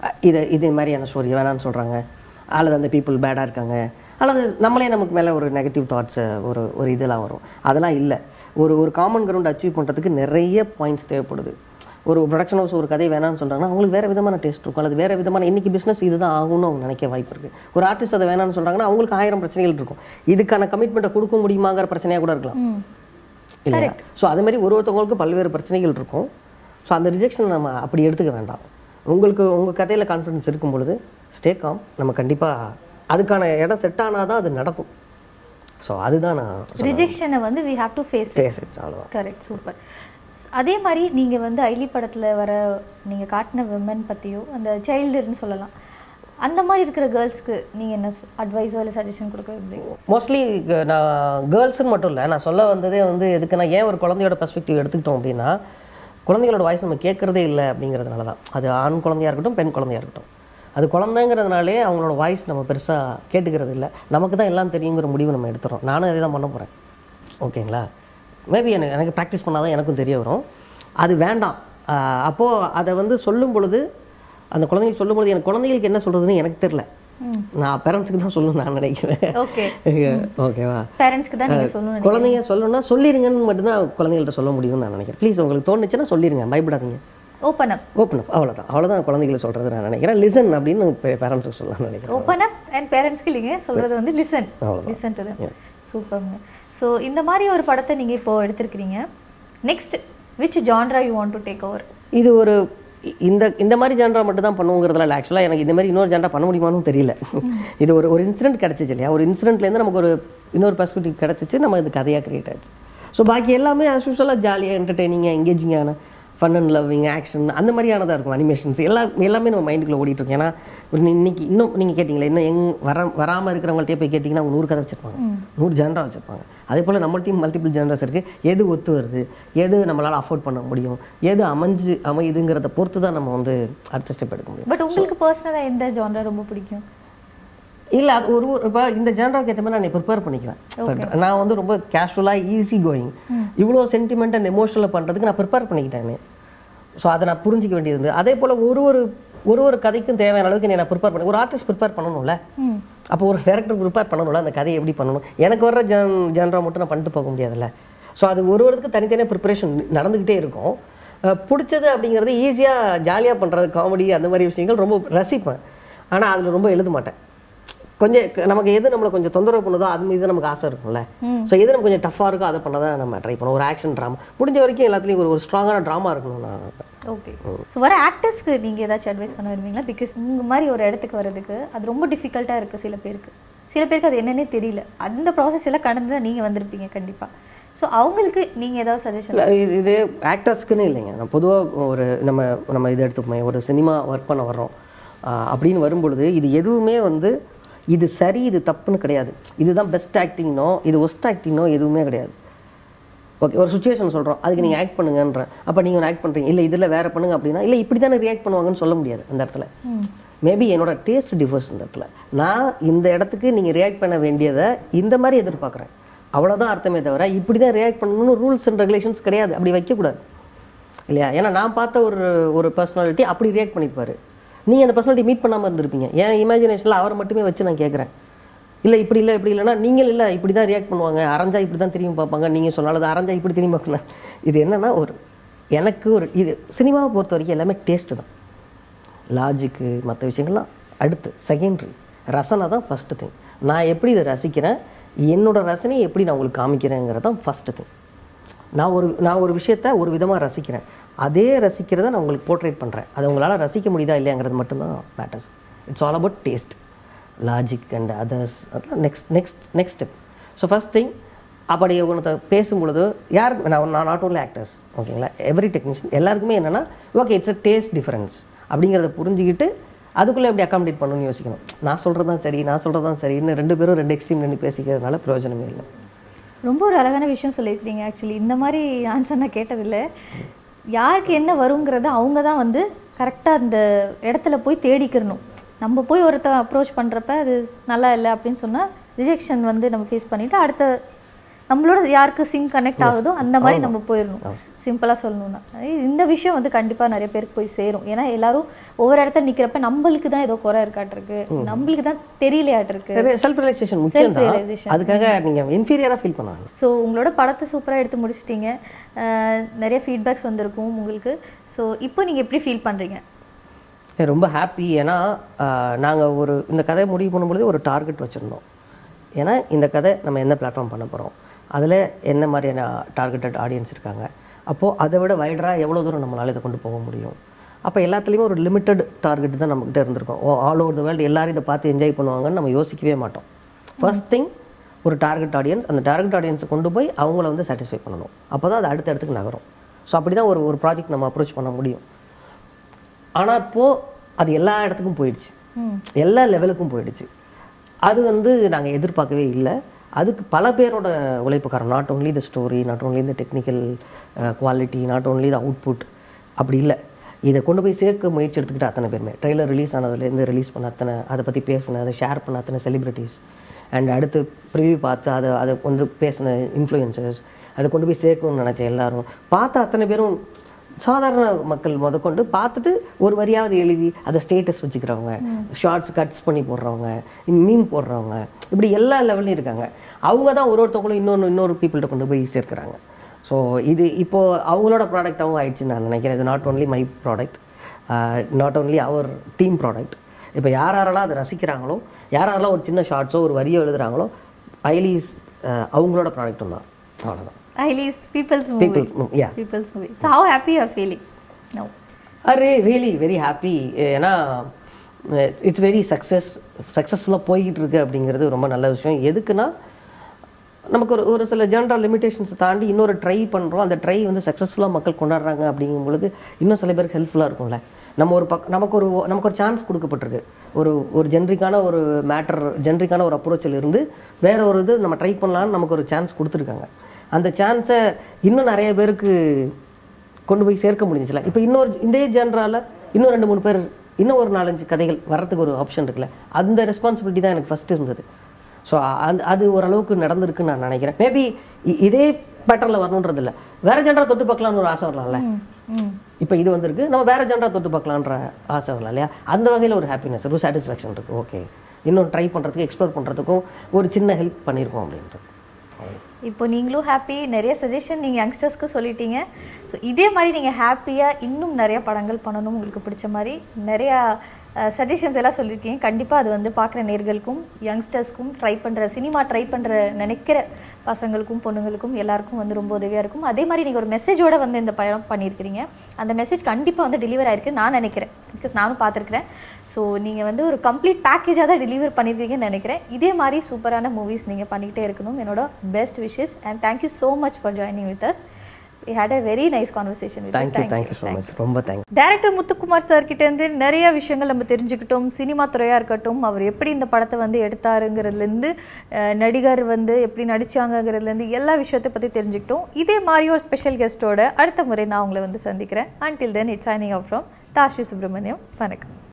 அஹ் இது இது மாதிரியான ஸ்டோரி வேணாம்னு சொல்கிறாங்க அல்லது அந்த பீப்புள் பேடாக இருக்காங்க. அல்லது நம்மளே நமக்கு மேலே ஒரு நெகட்டிவ் தாட்ஸு ஒரு ஒரு இதெல்லாம் வரும். அதெல்லாம் இல்லை. ஒரு ஒரு காமன் கிரவுண்ட் அச்சீவ் பண்ணுறதுக்கு நிறைய பாயிண்ட்ஸ் தேவைப்படுது. ஒரு ப்ரொடக்ஷன் ஹவுஸ் ஒரு கதை வேணாம்னு சொல்கிறாங்கன்னா அவங்களுக்கு வேறு விதமான டேஸ்ட் இருக்கும். அல்லது வேறு விதமான இன்னைக்கு பிஸ்னஸ் இதுதான் ஆகும்னு அவங்க நினைக்க வாய்ப்பு இருக்குது ஒரு ஆர்டிஸ்ட் அதை வேணாம்னு சொல்கிறாங்கன்னா அவங்களுக்கு ஆயிரம் பிரச்சனைகள் இருக்கும். இதுக்கான கமிட்மெண்ட்டை கொடுக்க முடியுமாங்கிற பிரச்சனையாக கூட இருக்கலாம். இல்லையா? ஸோ அது மாதிரி ஒரு ஒருத்தவங்களுக்கு பல்வேறு பிரச்சனைகள் இருக்கும். ஸோ அந்த ரிஜெக்ஷன் நம்ம அப்படி எடுத்துக்க வேண்டாம். உங்களுக்கு உங்கள் கதையில் கான்ஃபிடன்ஸ் இருக்கும் பொழுது ஸ்டே காம் நம்ம கண்டிப்பாக அதுக்கான இடம் செட் ஆனால் தான் அது நடக்கும். ஸோ அதுதான் நான் ரிஜெக்ஷனை வந்து வி ஹாவ் டு ஃபேஸ் பேச அவ்வளோதான் கரெக்ட் சூப்பர் அதே மாதிரி நீங்கள் வந்து ஐலி படத்தில் வர நீங்கள் காட்டின விமன் பற்றியோ அந்த சைல்டுன்னு சொல்லலாம். அந்த மாதிரி இருக்கிற கேர்ள்ஸ்க்கு நீங்கள் என்ன அட்வைஸோ இல்லை சஜஷன் கொடுக்க மோஸ்ட்லி நான் கேர்ள்ஸ்னு மட்டும் இல்லை நான் சொல்ல வந்ததே வந்து எதுக்குன்னா ஏன் ஒரு குழந்தையோட பெர்ஸ்பெக்டிவ் எடுத்துக்கிட்டோம் அப்படின்னா குழந்தைகளோட வாய்ஸ் நம்ம கேட்குறதே இல்லை அப்படிங்கிறதுனால தான் அது ஆண் குழந்தையா இருக்கட்டும் பெண் குழந்தையா இருக்கட்டும். அது குழந்தைங்கிறதுனாலே அவங்களோட வாய்ஸ் நம்ம பெருசாக கேட்டுக்கிறது இல்லை நமக்கு தான் எல்லாம் தெரியுங்கிற முடிவு நம்ம எடுத்துறோம். நானும் அதே தான் பண்ண போகிறேன் ஓகேங்களா? மேபி எனக்கு எனக்கு ப்ராக்டிஸ் பண்ணால் தான் எனக்கும் தெரிய வரும். அது வேண்டாம். அப்போது அதை வந்து சொல்லும் பொழுது அந்த குழந்தைங்களுக்கு சொல்லும் பொழுது எனக்கு குழந்தைகளுக்கு என்ன சொல்கிறதுன்னு எனக்கு தெரில நான் பேரண்ட்ஸுக்கு தான் சொல்லணும்னு நான் நினைக்கிறேன். ஓகே. ஓகேவா? பேரண்ட்ஸ்க்கு தான் சொல்லணும் குழந்தைங்க சொல்லணும்னா சொல்லிருங்கன்னு மட்டும்தான் குழந்தைகள்ட்ட சொல்ல முடியும்னு நான் நினைக்கிறேன். ப்ளீஸ் உங்களுக்கு தோணுச்சுன்னா சொல்லிருங்க. பயப்படாதீங்க. ஓப்பன் அப் ஓப்பன் அப் அவ்வளோதான் அவ்வளோதான் குழந்தைகளை சொல்கிறது நான் நினைக்கிறேன். லிசன் அப்படின்னு பேரண்ட்ஸுக்கு சொல்லலாம்னு நினைக்கிறேன். ஓப்பன் அப் அண்ட் பேரண்ட்ஸ்க்கு இல்லைங்க. சொல்கிறது வந்து லிசன். லிசன் டு சூப்பர்ங்க ஸோ இந்த மாதிரி ஒரு படத்தை நீங்கள் இப்போ எடுத்திருக்கிறீங்க. Next which genre you want to take over இது ஒரு இந்த இந்த மாதிரி ஜான்ரா மட்டும் தான் பண்ணுவோங்கிறதுல ஆக்சுவலாக எனக்கு இந்த மாதிரி இன்னொரு ஜான்ரா பண்ண முடியுமான்னு தெரியல. இது ஒரு ஒரு இன்சிடென்ட் கிடச்சிச்சு இல்லையா? ஒரு இன்சிடென்ட்லேருந்து நமக்கு ஒரு இன்னொரு பெர்ஸ்பெக்டிவ் கிடச்சிச்சு. நம்ம இது கதையாக கிரியேட் ஆச்சு ஸோ பாக்கி எல்லாமே ஆஸ் யூஸ்வலாக ஜாலியாக என்டர்டெய்னிங்காக எங்கேஜிங்கான ஃபன் அண்ட் லவ்விங் ஆக்ஷன் அந்த மாதிரியானதாக இருக்கும் அனிமேஷன்ஸ் எல்லா எல்லாமே நம்ம மைண்டுக்குள்ளே ஓடிட்டு இருக்கு ஏன்னா இன்னைக்கு இன்னும் நீங்கள் கேட்டிங்களே இன்னும் எங் வர வராமல் இருக்கிறவங்கள்ட்டே போய் கேட்டிங்கன்னா அவங்க நூறு கதை வச்சுருப்பாங்க. நூறு ஜான்ரா வச்சுருப்பாங்க. அதே போல் நம்மள்ட்டையும் மல்டிபிள் ஜான்ராஸ் இருக்குது எது ஒத்து வருது? எது நம்மளால் அஃபோர்ட் பண்ண முடியும்? எது அமைஞ்சு அமையுதுங்கிறத பொறுத்து தான் நம்ம வந்து அடுத்த ஸ்டெப் எடுக்க முடியும். பட் உங்களுக்கு பர்சனலாக எந்த ஜான்ரா ரொம்ப பிடிக்கும்? இல்லை அது ஒரு இப்போ இந்த ஜான்ராக்கு ஏற்ற மாதிரி நான் ப்ரிப்பேர் பண்ணிக்குவேன். நான் வந்து ரொம்ப கேஷுவலாக ஈஸி கோயிங் இவ்வளோ சென்டிமெண்ட் அண்ட் எமோஷனல் பண்ணுறதுக்கு நான் ப்ரிப்பேர் பண்ணிக்கிட்டேன் ஸோ அதை நான் புரிஞ்சிக்க வேண்டியது. அதே போல் ஒரு ஒரு ஒரு ஒரு கதைக்கும் தேவையான அளவுக்கு நீ நான் ப்ரிப்பேர் பண்ணி ஒரு ஆர்டிஸ்ட் ப்ரிப்பேர் பண்ணணும்ல? அப்போ ஒரு டேரக்டர் ப்ரிப்பேர் பண்ணணும்ல? அந்த கதையை எப்படி பண்ணணும்? எனக்கு வர்ற ஜான் ஜான்ரா மட்டும் நான் பண்ணிட்டு போக முடியாதுல்ல. ஸோ அது ஒரு ஒருத்துக்கு தனித்தனியாக ப்ரிப்பரேஷன் நடந்துக்கிட்டே இருக்கும். பிடிச்சது அப்படிங்கிறது ஈஸியாக ஜாலியாக பண்ணுறது காமெடி அந்த மாதிரி விஷயங்கள் ரொம்ப ரசிப்பேன். ஆனால் அதில் ரொம்ப எழுத மாட்டேன். கொஞ்சம் நமக்கு எது நம்மளை கொஞ்சம் தொந்தரவு பண்ணுதோ அது மீது நமக்கு ஆசை இருக்கும்ல. ஸோ எது நமக்கு கொஞ்சம் டஃப்பாக இருக்கோ அதை பண்ண தான் நம்ம ட்ரை பண்ணுவோம். ஒரு ஆக்ஷன் ட்ராமா முடிஞ்ச வரைக்கும் எல்லாத்துலேயும் ஒரு ஒரு ஸ்ட்ராங்கான ட்ராமா இருக்கணும் நான். ஓகே ஸோ வர ஆக்டர்ஸ்க்கு நீங்கள் ஏதாச்சும் அட்வைஸ் பண்ண விரும்புவீங்களா? பிகாஸ் உங்க மாதிரி ஒரு இடத்துக்கு வர்றதுக்கு அது ரொம்ப டிஃபிகல்ட்டாக இருக்குது சில பேருக்கு. சில பேருக்கு அது என்னன்னே தெரியல. அந்த ப்ராசஸ் எல்லாம் கடந்து தான் நீங்கள் வந்திருப்பீங்க கண்டிப்பாக ஸோ அவங்களுக்கு நீங்கள் ஏதாவது சஜஷன் இது ஆக்டர்ஸ்க்குன்னு இல்லைங்க. நான் பொதுவாக ஒரு நம்ம நம்ம இது எடுத்துப்போமே ஒரு சினிமா ஒர்க் பண்ண வர்றோம். அப்படின்னு வரும்பொழுது இது எதுவுமே வந்து இது சரி இது தப்புன்னு கிடையாது. இதுதான் பெஸ்ட் ஆக்டிங்னோ இது ஒஸ்ட் ஆக்டிங்னோ எதுவுமே கிடையாது. ஓகே ஒரு சுச்சுவேஷன் சொல்கிறோம் அதுக்கு நீங்கள் ஆக்ட் பண்ணுங்கன்றேன் அப்போ நீங்கள் ஆக்ட் பண்ணுறீங்க இல்லை இதில் வேறு பண்ணுங்க அப்படின்னா இல்லை இப்படி தானே ரியாக்ட் பண்ணுவாங்கன்னு சொல்ல முடியாது அந்த இடத்துல. மேபி என்னோட டேஸ்ட் டிஃபர்ஸ் இந்த இடத்துல. நான் இந்த இடத்துக்கு நீங்கள் ரியாக்ட் பண்ண வேண்டியதை இந்த மாதிரி எதிர்பார்க்குறேன். அவ்வளோதான் அர்த்தமே தவிர இப்படி தான் ரியாக்ட் பண்ணணும்னு ரூல்ஸ் அண்ட் ரெகுலேஷன்ஸ் கிடையாது. அப்படி வைக்கக்கூடாது. இல்லையா? ஏன்னா நான் பார்த்த ஒரு ஒரு பர்சனாலிட்டி அப்படி ரியாக்ட் பண்ணியிருப்பாரு நீங்கள் அந்த பர்சனாலிட்டி மீட் பண்ணாமல் இருந்திருப்பீங்க. என் இமேஜினேஷனில் அவரை மட்டுமே வச்சு நான் கேட்குறேன் இல்லை இப்படி இல்லை இப்படி இல்லைன்னா நீங்கள் இல்லை இப்படி தான் ரியாக்ட் பண்ணுவாங்க. அரைஞ்சா இப்படி தான் திரும்பி பார்ப்பாங்க. நீங்கள் சொன்னாலும் அது அரைஞ்சா இப்படி திரும்பி பார்க்கலாம் இது என்னென்னா ஒரு எனக்கு ஒரு இது சினிமாவை பொறுத்த வரைக்கும் எல்லாமே டேஸ்ட்டு தான். லாஜிக்கு மற்ற விஷயங்கள்லாம் அடுத்து செகண்ட்ரி ரசனை தான் ஃபஸ்ட்டு திங் நான் எப்படி இதை ரசிக்கிறேன்? என்னோட ரசனையை எப்படி நான் உங்களுக்கு காமிக்கிறேங்கிறது தான் ஃபஸ்ட்டு திங் நான் ஒரு நான் ஒரு விஷயத்த ஒரு விதமாக ரசிக்கிறேன். அதே ரசிக்கிறத நான் உங்களுக்கு போர்ட்ரேட் பண்ணுறேன் அதை உங்களால் ரசிக்க முடியுதா இல்லையாங்கிறது மட்டும்தான் matters it's all about taste logic and others அதெல்லாம் next next next step so first thing அப்படி ஒன்று பேசும்பொழுது யார் நான் நான் நாட் ஓன்லி ஆக்டர்ஸ் ஓகேங்களா? எவ்ரி டெக்னீஷியன் எல்லாருக்குமே என்னென்னா okay it's a taste difference அப்படிங்கிறத புரிஞ்சுக்கிட்டு அதுக்குள்ளே எப்படி அக்காமடேட் பண்ணணும்னு யோசிக்கணும். நான் சொல்கிறது தான் சரி நான் சொல்கிறது தான் சரின்னு ரெண்டு பேரும் ரெண்டு எக்ஸ்ட்ரீம் நின்று பேசிக்கிறதுனால பிரயோஜனமே இல்லை. ரொம்ப ஒரு அழகான விஷயம் சொல்லியிருக்கீங்க ஆக்சுவலி இந்த மாதிரி ஆன்சர் நான் கேட்டதில்லை. யாருக்கு என்ன வருங்கிறத அவங்க தான் வந்து கரெக்டாக அந்த இடத்துல போய் தேடிக்கிறணும். நம்ம போய் ஒருத்த அப்ரோச் பண்ணுறப்ப அது நல்லா இல்லை அப்படின்னு சொன்னால் ரிஜெக்ஷன் வந்து நம்ம ஃபேஸ் பண்ணிவிட்டு அடுத்த நம்மளோட யாருக்கு சிங் கனெக்ட் ஆகுதோ அந்த மாதிரி நம்ம போயிடணும். சிம்பிளாக சொல்லணும்னா. இந்த விஷயம் வந்து கண்டிப்பாக நிறைய பேருக்கு போய் சேரும். ஏன்னா எல்லாரும் ஒவ்வொரு இடத்துல நிற்கிறப்ப நம்மளுக்கு தான் ஏதோ குறை இருக்காட்டிருக்கு. நம்மளுக்கு தான் தெரியலையாட்டிருக்கு. செல்ஃப் ரியலைசேஷன் முக்கியம் தான். Realization. அதுக்காக நீங்கள் இன்ஃபீரியராக ஃபீல் பண்ணாங்க ஸோ உங்களோட படத்தை சூப்பராக எடுத்து முடிச்சிட்டீங்க. நிறைய ஃபீட்பேக்ஸ் வந்திருக்கும் உங்களுக்கு. ஸோ இப்போ நீங்கள் எப்படி ஃபீல் பண்ணுறீங்க ரொம்ப ஹாப்பி ஏன்னா நாங்கள் ஒரு இந்த கதையை முடிவு பண்ணும்பொழுது ஒரு டார்கெட் வச்சுருந்தோம். ஏன்னா இந்த கதை நம்ம என்ன பிளாட்ஃபார்ம் பண்ண போகிறோம் அதில் என்ன மாதிரியான டார்கெட்டட் ஆடியன்ஸ் இருக்காங்க? அப்போது அதை விட வைடராக எவ்வளோ தூரம் நம்மளால் இதை கொண்டு போக முடியும்? அப்போ எல்லாத்துலேயுமே ஒரு லிமிட்டட் டார்கெட் தான் நம்மகிட்ட இருந்திருக்கும். ஆல் ஓவர் த வேர்ல்டு எல்லாரும் இதை பார்த்து என்ஜாய் பண்ணுவாங்கன்னு நம்ம யோசிக்கவே மாட்டோம். ஃபர்ஸ்ட் திங் ஒரு டார்கெட் ஆடியன்ஸ் அந்த டார்கெட் ஆடியன்ஸை கொண்டு போய் அவங்கள வந்து சாட்டிஸ்ஃபை பண்ணணும். அப்போ தான் அது அடுத்த இடத்துக்கு நகரும். ஸோ அப்படி தான் ஒரு ஒரு ப்ராஜெக்ட் நம்ம அப்ரோச் பண்ண முடியும். ஆனால் இப்போது அது எல்லா இடத்துக்கும் போயிடுச்சு. எல்லா லெவலுக்கும் போயிடுச்சு. அது வந்து நாங்கள் எதிர்பார்க்கவே இல்லை. அதுக்கு பல பேரோட உழைப்பு காரணம். Not only the story not only the technical quality not only the output அப்படி இல்லை. இதை கொண்டு போய் சேர்க்க முயற்சி எடுத்துக்கிட்டு அத்தனை பேருமே. ட்ரெய்லர் ரிலீஸ் ஆனதுலேருந்து ரிலீஸ் பண்ண அத்தனை அதை பற்றி பேசின அதை ஷேர் பண்ண அத்தனை செலிப்ரிட்டிஸ் அண்ட் அடுத்து ப்ரிவியூ பார்த்து அதை அதை கொண்டு பேசின இன்ஃப்ளூயன்சர்ஸ் அதை கொண்டு போய் சேர்க்கணும்னு நினச்ச எல்லாரும் பார்த்த அத்தனை பேரும் சாதாரண மக்கள் முதற்கொண்டு பார்த்துட்டு ஒரு வரியாவது எழுதி அதை ஸ்டேட்டஸ் வச்சுக்கிறவங்க ஷார்ட்ஸ் கட்ஸ் பண்ணி போடுறவங்க மீம் போடுறவங்க இப்படி எல்லா லெவல்லையும் இருக்காங்க. அவங்க தான் ஒரு ஒருத்தவங்களும் இன்னொன்று இன்னொரு பீப்புள்கிட்ட கொண்டு போய் சேர்க்குறாங்க. ஸோ இது இப்போது அவங்களோட ப்ராடக்டாகவும் ஆயிடுச்சுன்னு நான் நினைக்கிறேன். இது not only my product not only our team product இப்போ யார் யாரெல்லாம் அதை ரசிக்கிறாங்களோ யார் யாரெல்லாம் ஒரு சின்ன ஷார்ட்ஸோ ஒரு வரியோ எழுதுகிறாங்களோ ஐலீஸ் uh, அவங்களோட ப்ராடக்ட்டும் தான். அவ்வளோதான் ஐலீஸ் people's movie People, yeah. People's movie so how happy you're feeling no array really very happy ஏன்னா இட்ஸ் வெரி சக்ஸஸ் சக்ஸஸ்ஃபுல்லாக போய்கிட்டு இருக்கு அப்படிங்கிறது ரொம்ப நல்ல விஷயம். எதுக்குன்னா நமக்கு ஒரு ஒரு சில ஜென்ரல் லிமிடேஷன்ஸ் தாண்டி இன்னொரு ட்ரை பண்ணுறோம் அந்த ட்ரை வந்து சக்ஸஸ்ஃபுல்லாக மக்கள் கொண்டாடுறாங்க அப்படிங்கும் பொழுது இன்னும் சில பேருக்கு ஹெல்ப்ஃபுல்லாக இருக்கும்ல. நம்ம ஒரு பக் நமக்கு ஒரு நமக்கு ஒரு சான்ஸ் கொடுக்கப்பட்டிருக்கு. ஒரு ஒரு ஜென்ரிக்கான ஒரு மேட்டர் ஜென்ரிக்கான ஒரு அப்ரோச்சில் இருந்து வேற ஒரு இது நம்ம ட்ரை பண்ணலான்னு நமக்கு ஒரு சான்ஸ் கொடுத்துருக்காங்க. அந்த சான்ஸை இன்னும் நிறைய பேருக்கு கொண்டு போய் சேர்க்க முடிஞ்சுச்சுல. இப்போ இன்னொரு இந்த ஜென்ரால இன்னும் ரெண்டு மூணு பேர் இன்னும் ஒரு நாலஞ்சு கதைகள் வர்றதுக்கு ஒரு ஆப்ஷன் இருக்குல்ல. அந்த ரெஸ்பான்சிபிலிட்டி தான் எனக்கு ஃபர்ஸ்ட் இருந்தது. ஸோ அந்த அது ஓரளவுக்கு நடந்திருக்குன்னு நான் நினைக்கிறேன். மேபி இதே பேட்டர்னில் வரணுன்றது இல்லை. வேற ஜென்ரா தொட்டு பார்க்கலாம்னு ஒரு ஆசை வரலாம்ல. இப்போ இது வந்திருக்கு. நம்ம வேற ஜென்ரா தொட்டு பார்க்கலான்ற ஆசை வரலாம் இல்லையா? அந்த வகையில் ஒரு ஹாப்பினஸ் ஒரு சாட்டிஸ்ஃபேக்ஷன் இருக்குது ஓகே இன்னும் ட்ரை பண்ணுறதுக்கு எக்ஸ்ப்ளோர் பண்ணுறதுக்கும் ஒரு சின்ன ஹெல்ப் பண்ணியிருக்கோம் அப்படின்றது. இப்போ நீங்களும் ஹாப்பி நிறைய சஜஷன் நீங்கள் யங்ஸ்டர்ஸ்க்கு சொல்லிட்டீங்க. ஸோ இதே மாதிரி நீங்கள் ஹாப்பியாக இன்னும் நிறையா படங்கள் பண்ணணும் உங்களுக்கு பிடிச்ச மாதிரி. நிறையா சஜஷன்ஸ் எல்லாம் சொல்லியிருக்கீங்க கண்டிப்பாக அது வந்து பார்க்குற நேர்களுக்கும் யங்ஸ்டர்ஸ்க்கும் ட்ரை பண்ணுற சினிமா ட்ரை பண்ணுற நினைக்கிற பசங்களுக்கும் பொண்ணுங்களுக்கும் எல்லாருக்கும் வந்து ரொம்ப உதவியாக இருக்கும். அதே மாதிரி நீங்கள் ஒரு மெசேஜோடு வந்து இந்த படம் பண்ணியிருக்கிறீங்க அந்த மெசேஜ் கண்டிப்பாக வந்து டெலிவர் ஆயிருக்கு நான் நினைக்கிறேன். பிகாஸ் நானும் பார்த்துருக்குறேன். ஸோ நீங்கள் வந்து ஒரு கம்ப்ளீட் பேக்கேஜாக தான் டெலிவர் பண்ணியிருக்கீங்கன்னு நினைக்கிறேன். இதே மாதிரி சூப்பரான மூவிஸ் நீங்கள் பண்ணிக்கிட்டே இருக்கணும். என்னோட best wishes and thank you so much for joining with us we had a very nice conversation with thank you thank you so much ரொம்ப தேங்க்ஸ் டேரக்டர் முத்துக்குமார் சார் கிட்ட இருந்து நிறைய விஷயங்கள் நம்ம தெரிஞ்சுக்கிட்டோம். சினிமா துறையாக இருக்கட்டும் அவர் எப்படி இந்த படத்தை வந்து எடுத்தாருங்கிறதுலேருந்து நடிகர் வந்து எப்படி நடிச்சாங்கங்கிறதுலேருந்து எல்லா விஷயத்தை பற்றி தெரிஞ்சுக்கிட்டோம். இதே மாதிரி ஒரு ஸ்பெஷல் கெஸ்ட்டோட அடுத்த முறை நான் உங்களை வந்து சந்திக்கிறேன். Until then it's signing off from Tashi Subramaniam வணக்கம்.